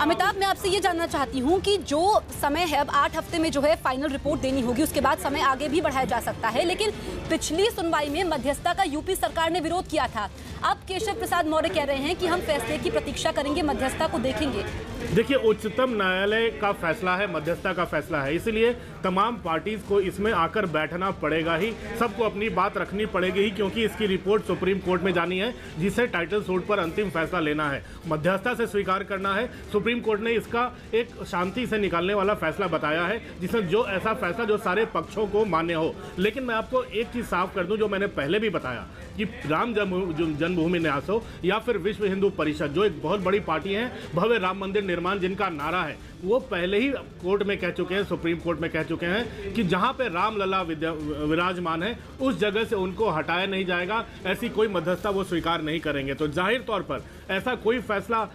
अमिताभ, मैं आपसे ये जानना चाहती हूँ कि जो समय है, अब आठ हफ़्ते में जो है फाइनल रिपोर्ट देनी होगी, उसके बाद समय आगे भी बढ़ाया जा सकता है, लेकिन पिछली सुनवाई में मध्यस्थता का यूपी सरकार ने विरोध किया था। अब केशव प्रसाद मौर्य कह रहे हैं कि हम फैसले की प्रतीक्षा करेंगे, मध्यस्थता को देखेंगे। देखिए, उच्चतम न्यायालय का फैसला है, मध्यस्थता का फैसला है, इसलिए तमाम पार्टीज़ को इसमें आकर बैठना पड़ेगा ही। सबको अपनी बात रखनी पड़ेगी ही, क्योंकि इसकी रिपोर्ट सुप्रीम कोर्ट में जानी है, जिसे टाइटल सूट पर अंतिम फैसला लेना है। मध्यस्थता से स्वीकार करना है। सुप्रीम कोर्ट ने इसका एक शांति से निकालने वाला फैसला बताया है, जिसमें जो ऐसा फैसला जो सारे पक्षों को मान्य हो। लेकिन मैं आपको एक चीज़ साफ़ कर दूँ, जो मैंने पहले भी बताया। कि राम जन्म- जन्मभूमि न्यास हो, या फिर विश्व हिंदू परिषद, जो एक बहुत बड़ी पार्टी है, भव्य राम मंदिर निर्माण जिनका नारा है। वो पहले ही कोर्ट में कह चुके हैं, सुप्रीम कोर्ट में कह चुके हैं, कि जहाँ पे राम लला विराजमान है, उस जगह से उनको हटाया नहीं जाएगा, ऐसी कोई मध्यस्थता वो स्वीकार नहीं करेंगे। तो ज़ाहिर तौर पर, ऐसा कोई फैसला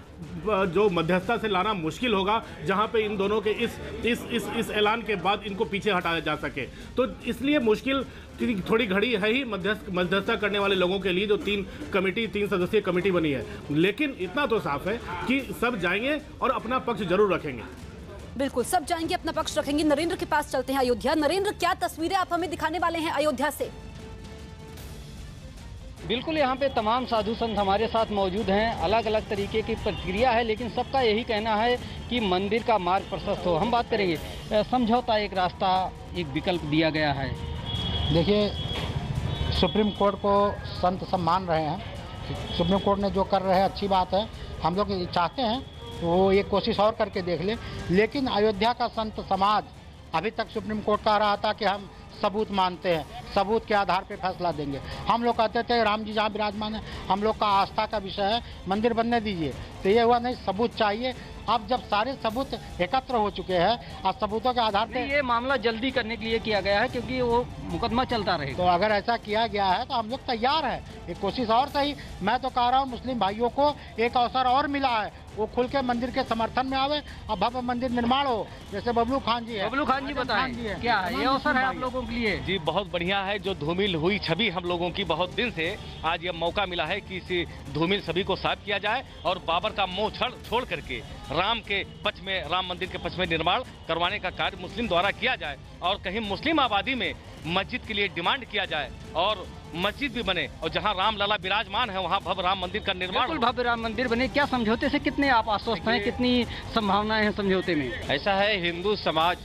जो मध्यस्थता से लाना मुश्किल होगा, जहाँ पे इन दोनों के इस इस इस इस ऐलान के बाद इनको पीछे हटाया जा सके। तो इसलिए मुश्किल थोड़ी घड़ी है ही मध्यस्थ मध्यस्थता करने वाले लोगों के लिए जो तीन कमेटी तीन सदस्यीय कमेटी बनी है। लेकिन इतना तो साफ़ है कि सब जाएँगे और अपना पक्ष ज़रूर रखेंगे। बिल्कुल सब जाएँगे अपना पक्ष रखेंगे। नरेंद्र के पास चलते हैं अयोध्या। नरेंद्र क्या तस्वीरें आप हमें दिखाने वाले हैं अयोध्या से? बिल्कुल यहाँ पे तमाम साधु संत हमारे साथ मौजूद हैं। अलग अलग तरीके की प्रक्रिया है लेकिन सबका यही कहना है कि मंदिर का मार्ग प्रशस्त हो। हम बात करेंगे। समझौता एक रास्ता एक विकल्प दिया गया है। देखिए, सुप्रीम कोर्ट को संत सब मान रहे हैं सुप्रीम कोर्ट ने जो कर रहे हैं, अच्छी बात है। हम लोग चाहते हैं वो ये कोशिश और करके देख ले। लेकिन अयोध्या का संत समाज अभी तक सुप्रीम कोर्ट कह रहा था कि हम सबूत मानते हैं। सबूत के आधार पर फैसला देंगे। हम लोग कहते थे, राम जी जहाँ विराजमान है, हम लोग का आस्था का विषय है, मंदिर बनने दीजिए। तो ये हुआ नहीं, सबूत चाहिए। अब जब सारे सबूत एकत्र हो चुके हैं और सबूतों के आधार पर ये मामला जल्दी करने के लिए किया गया है क्योंकि वो मुकदमा चलता रहे तो अगर ऐसा किया गया है तो हम लोग तैयार है। एक कोशिश और सही। मैं तो कह रहा हूँ मुस्लिम भाइयों को एक अवसर और मिला है। वो खुल के मंदिर के समर्थन में आवे और भव्य मंदिर निर्माण हो जैसे बबलू खान जी है। बबलू खान जी बताएँ क्या है? ये अवसर है आप लोगों के लिए। जी बहुत बढ़िया है जो धूमिल हुई छवि हम लोगों की बहुत दिन से आज ये मौका मिला है कि इस धूमिल छवि को साफ़ किया जाए और बाबर का मोह छड़ छोड़ करके राम के पक्ष में राम मंदिर के पक्ष में निर्माण करवाने का कार्य मुस्लिम द्वारा किया जाए। और कहीं मुस्लिम आबादी में मस्जिद के लिए डिमांड किया जाए और मस्जिद भी बने। और जहाँ राम लला विराजमान है वहाँ भव्य राम मंदिर का निर्माण भव्य राम मंदिर बने। क्या समझौते से कितने आप आश्वस्त हैं? कितनी संभावनाएँ हैं समझौते में? ऐसा है हिंदू समाज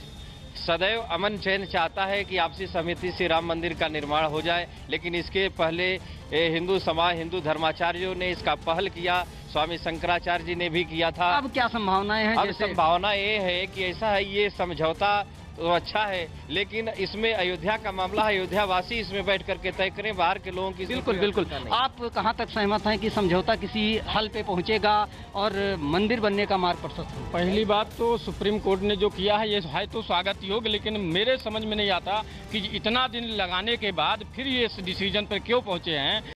सदैव अमन चैन चाहता है कि आपसी समिति से राम मंदिर का निर्माण हो जाए। लेकिन इसके पहले हिंदू समाज हिंदू धर्माचार्यों ने इसका पहल किया स्वामी शंकराचार्य जी ने भी किया था। अब क्या संभावनाएँ हैं अब संभावना ये है कि ऐसा है ये समझौता तो अच्छा है लेकिन इसमें अयोध्या का मामला है अयोध्या वासी इसमें बैठ करके तय करें बाहर के लोगों की बिल्कुल बिल्कुल। आप कहाँ तक सहमत हैं कि समझौता किसी हल पे पहुंचेगा और मंदिर बनने का मार्ग प्रशस्त हो पहली बात तो सुप्रीम कोर्ट ने जो किया है ये है तो स्वागत योग्य लेकिन मेरे समझ में नहीं आता कि इतना दिन लगाने के बाद फिर ये इस डिसीज़न पर क्यों पहुँचे हैं।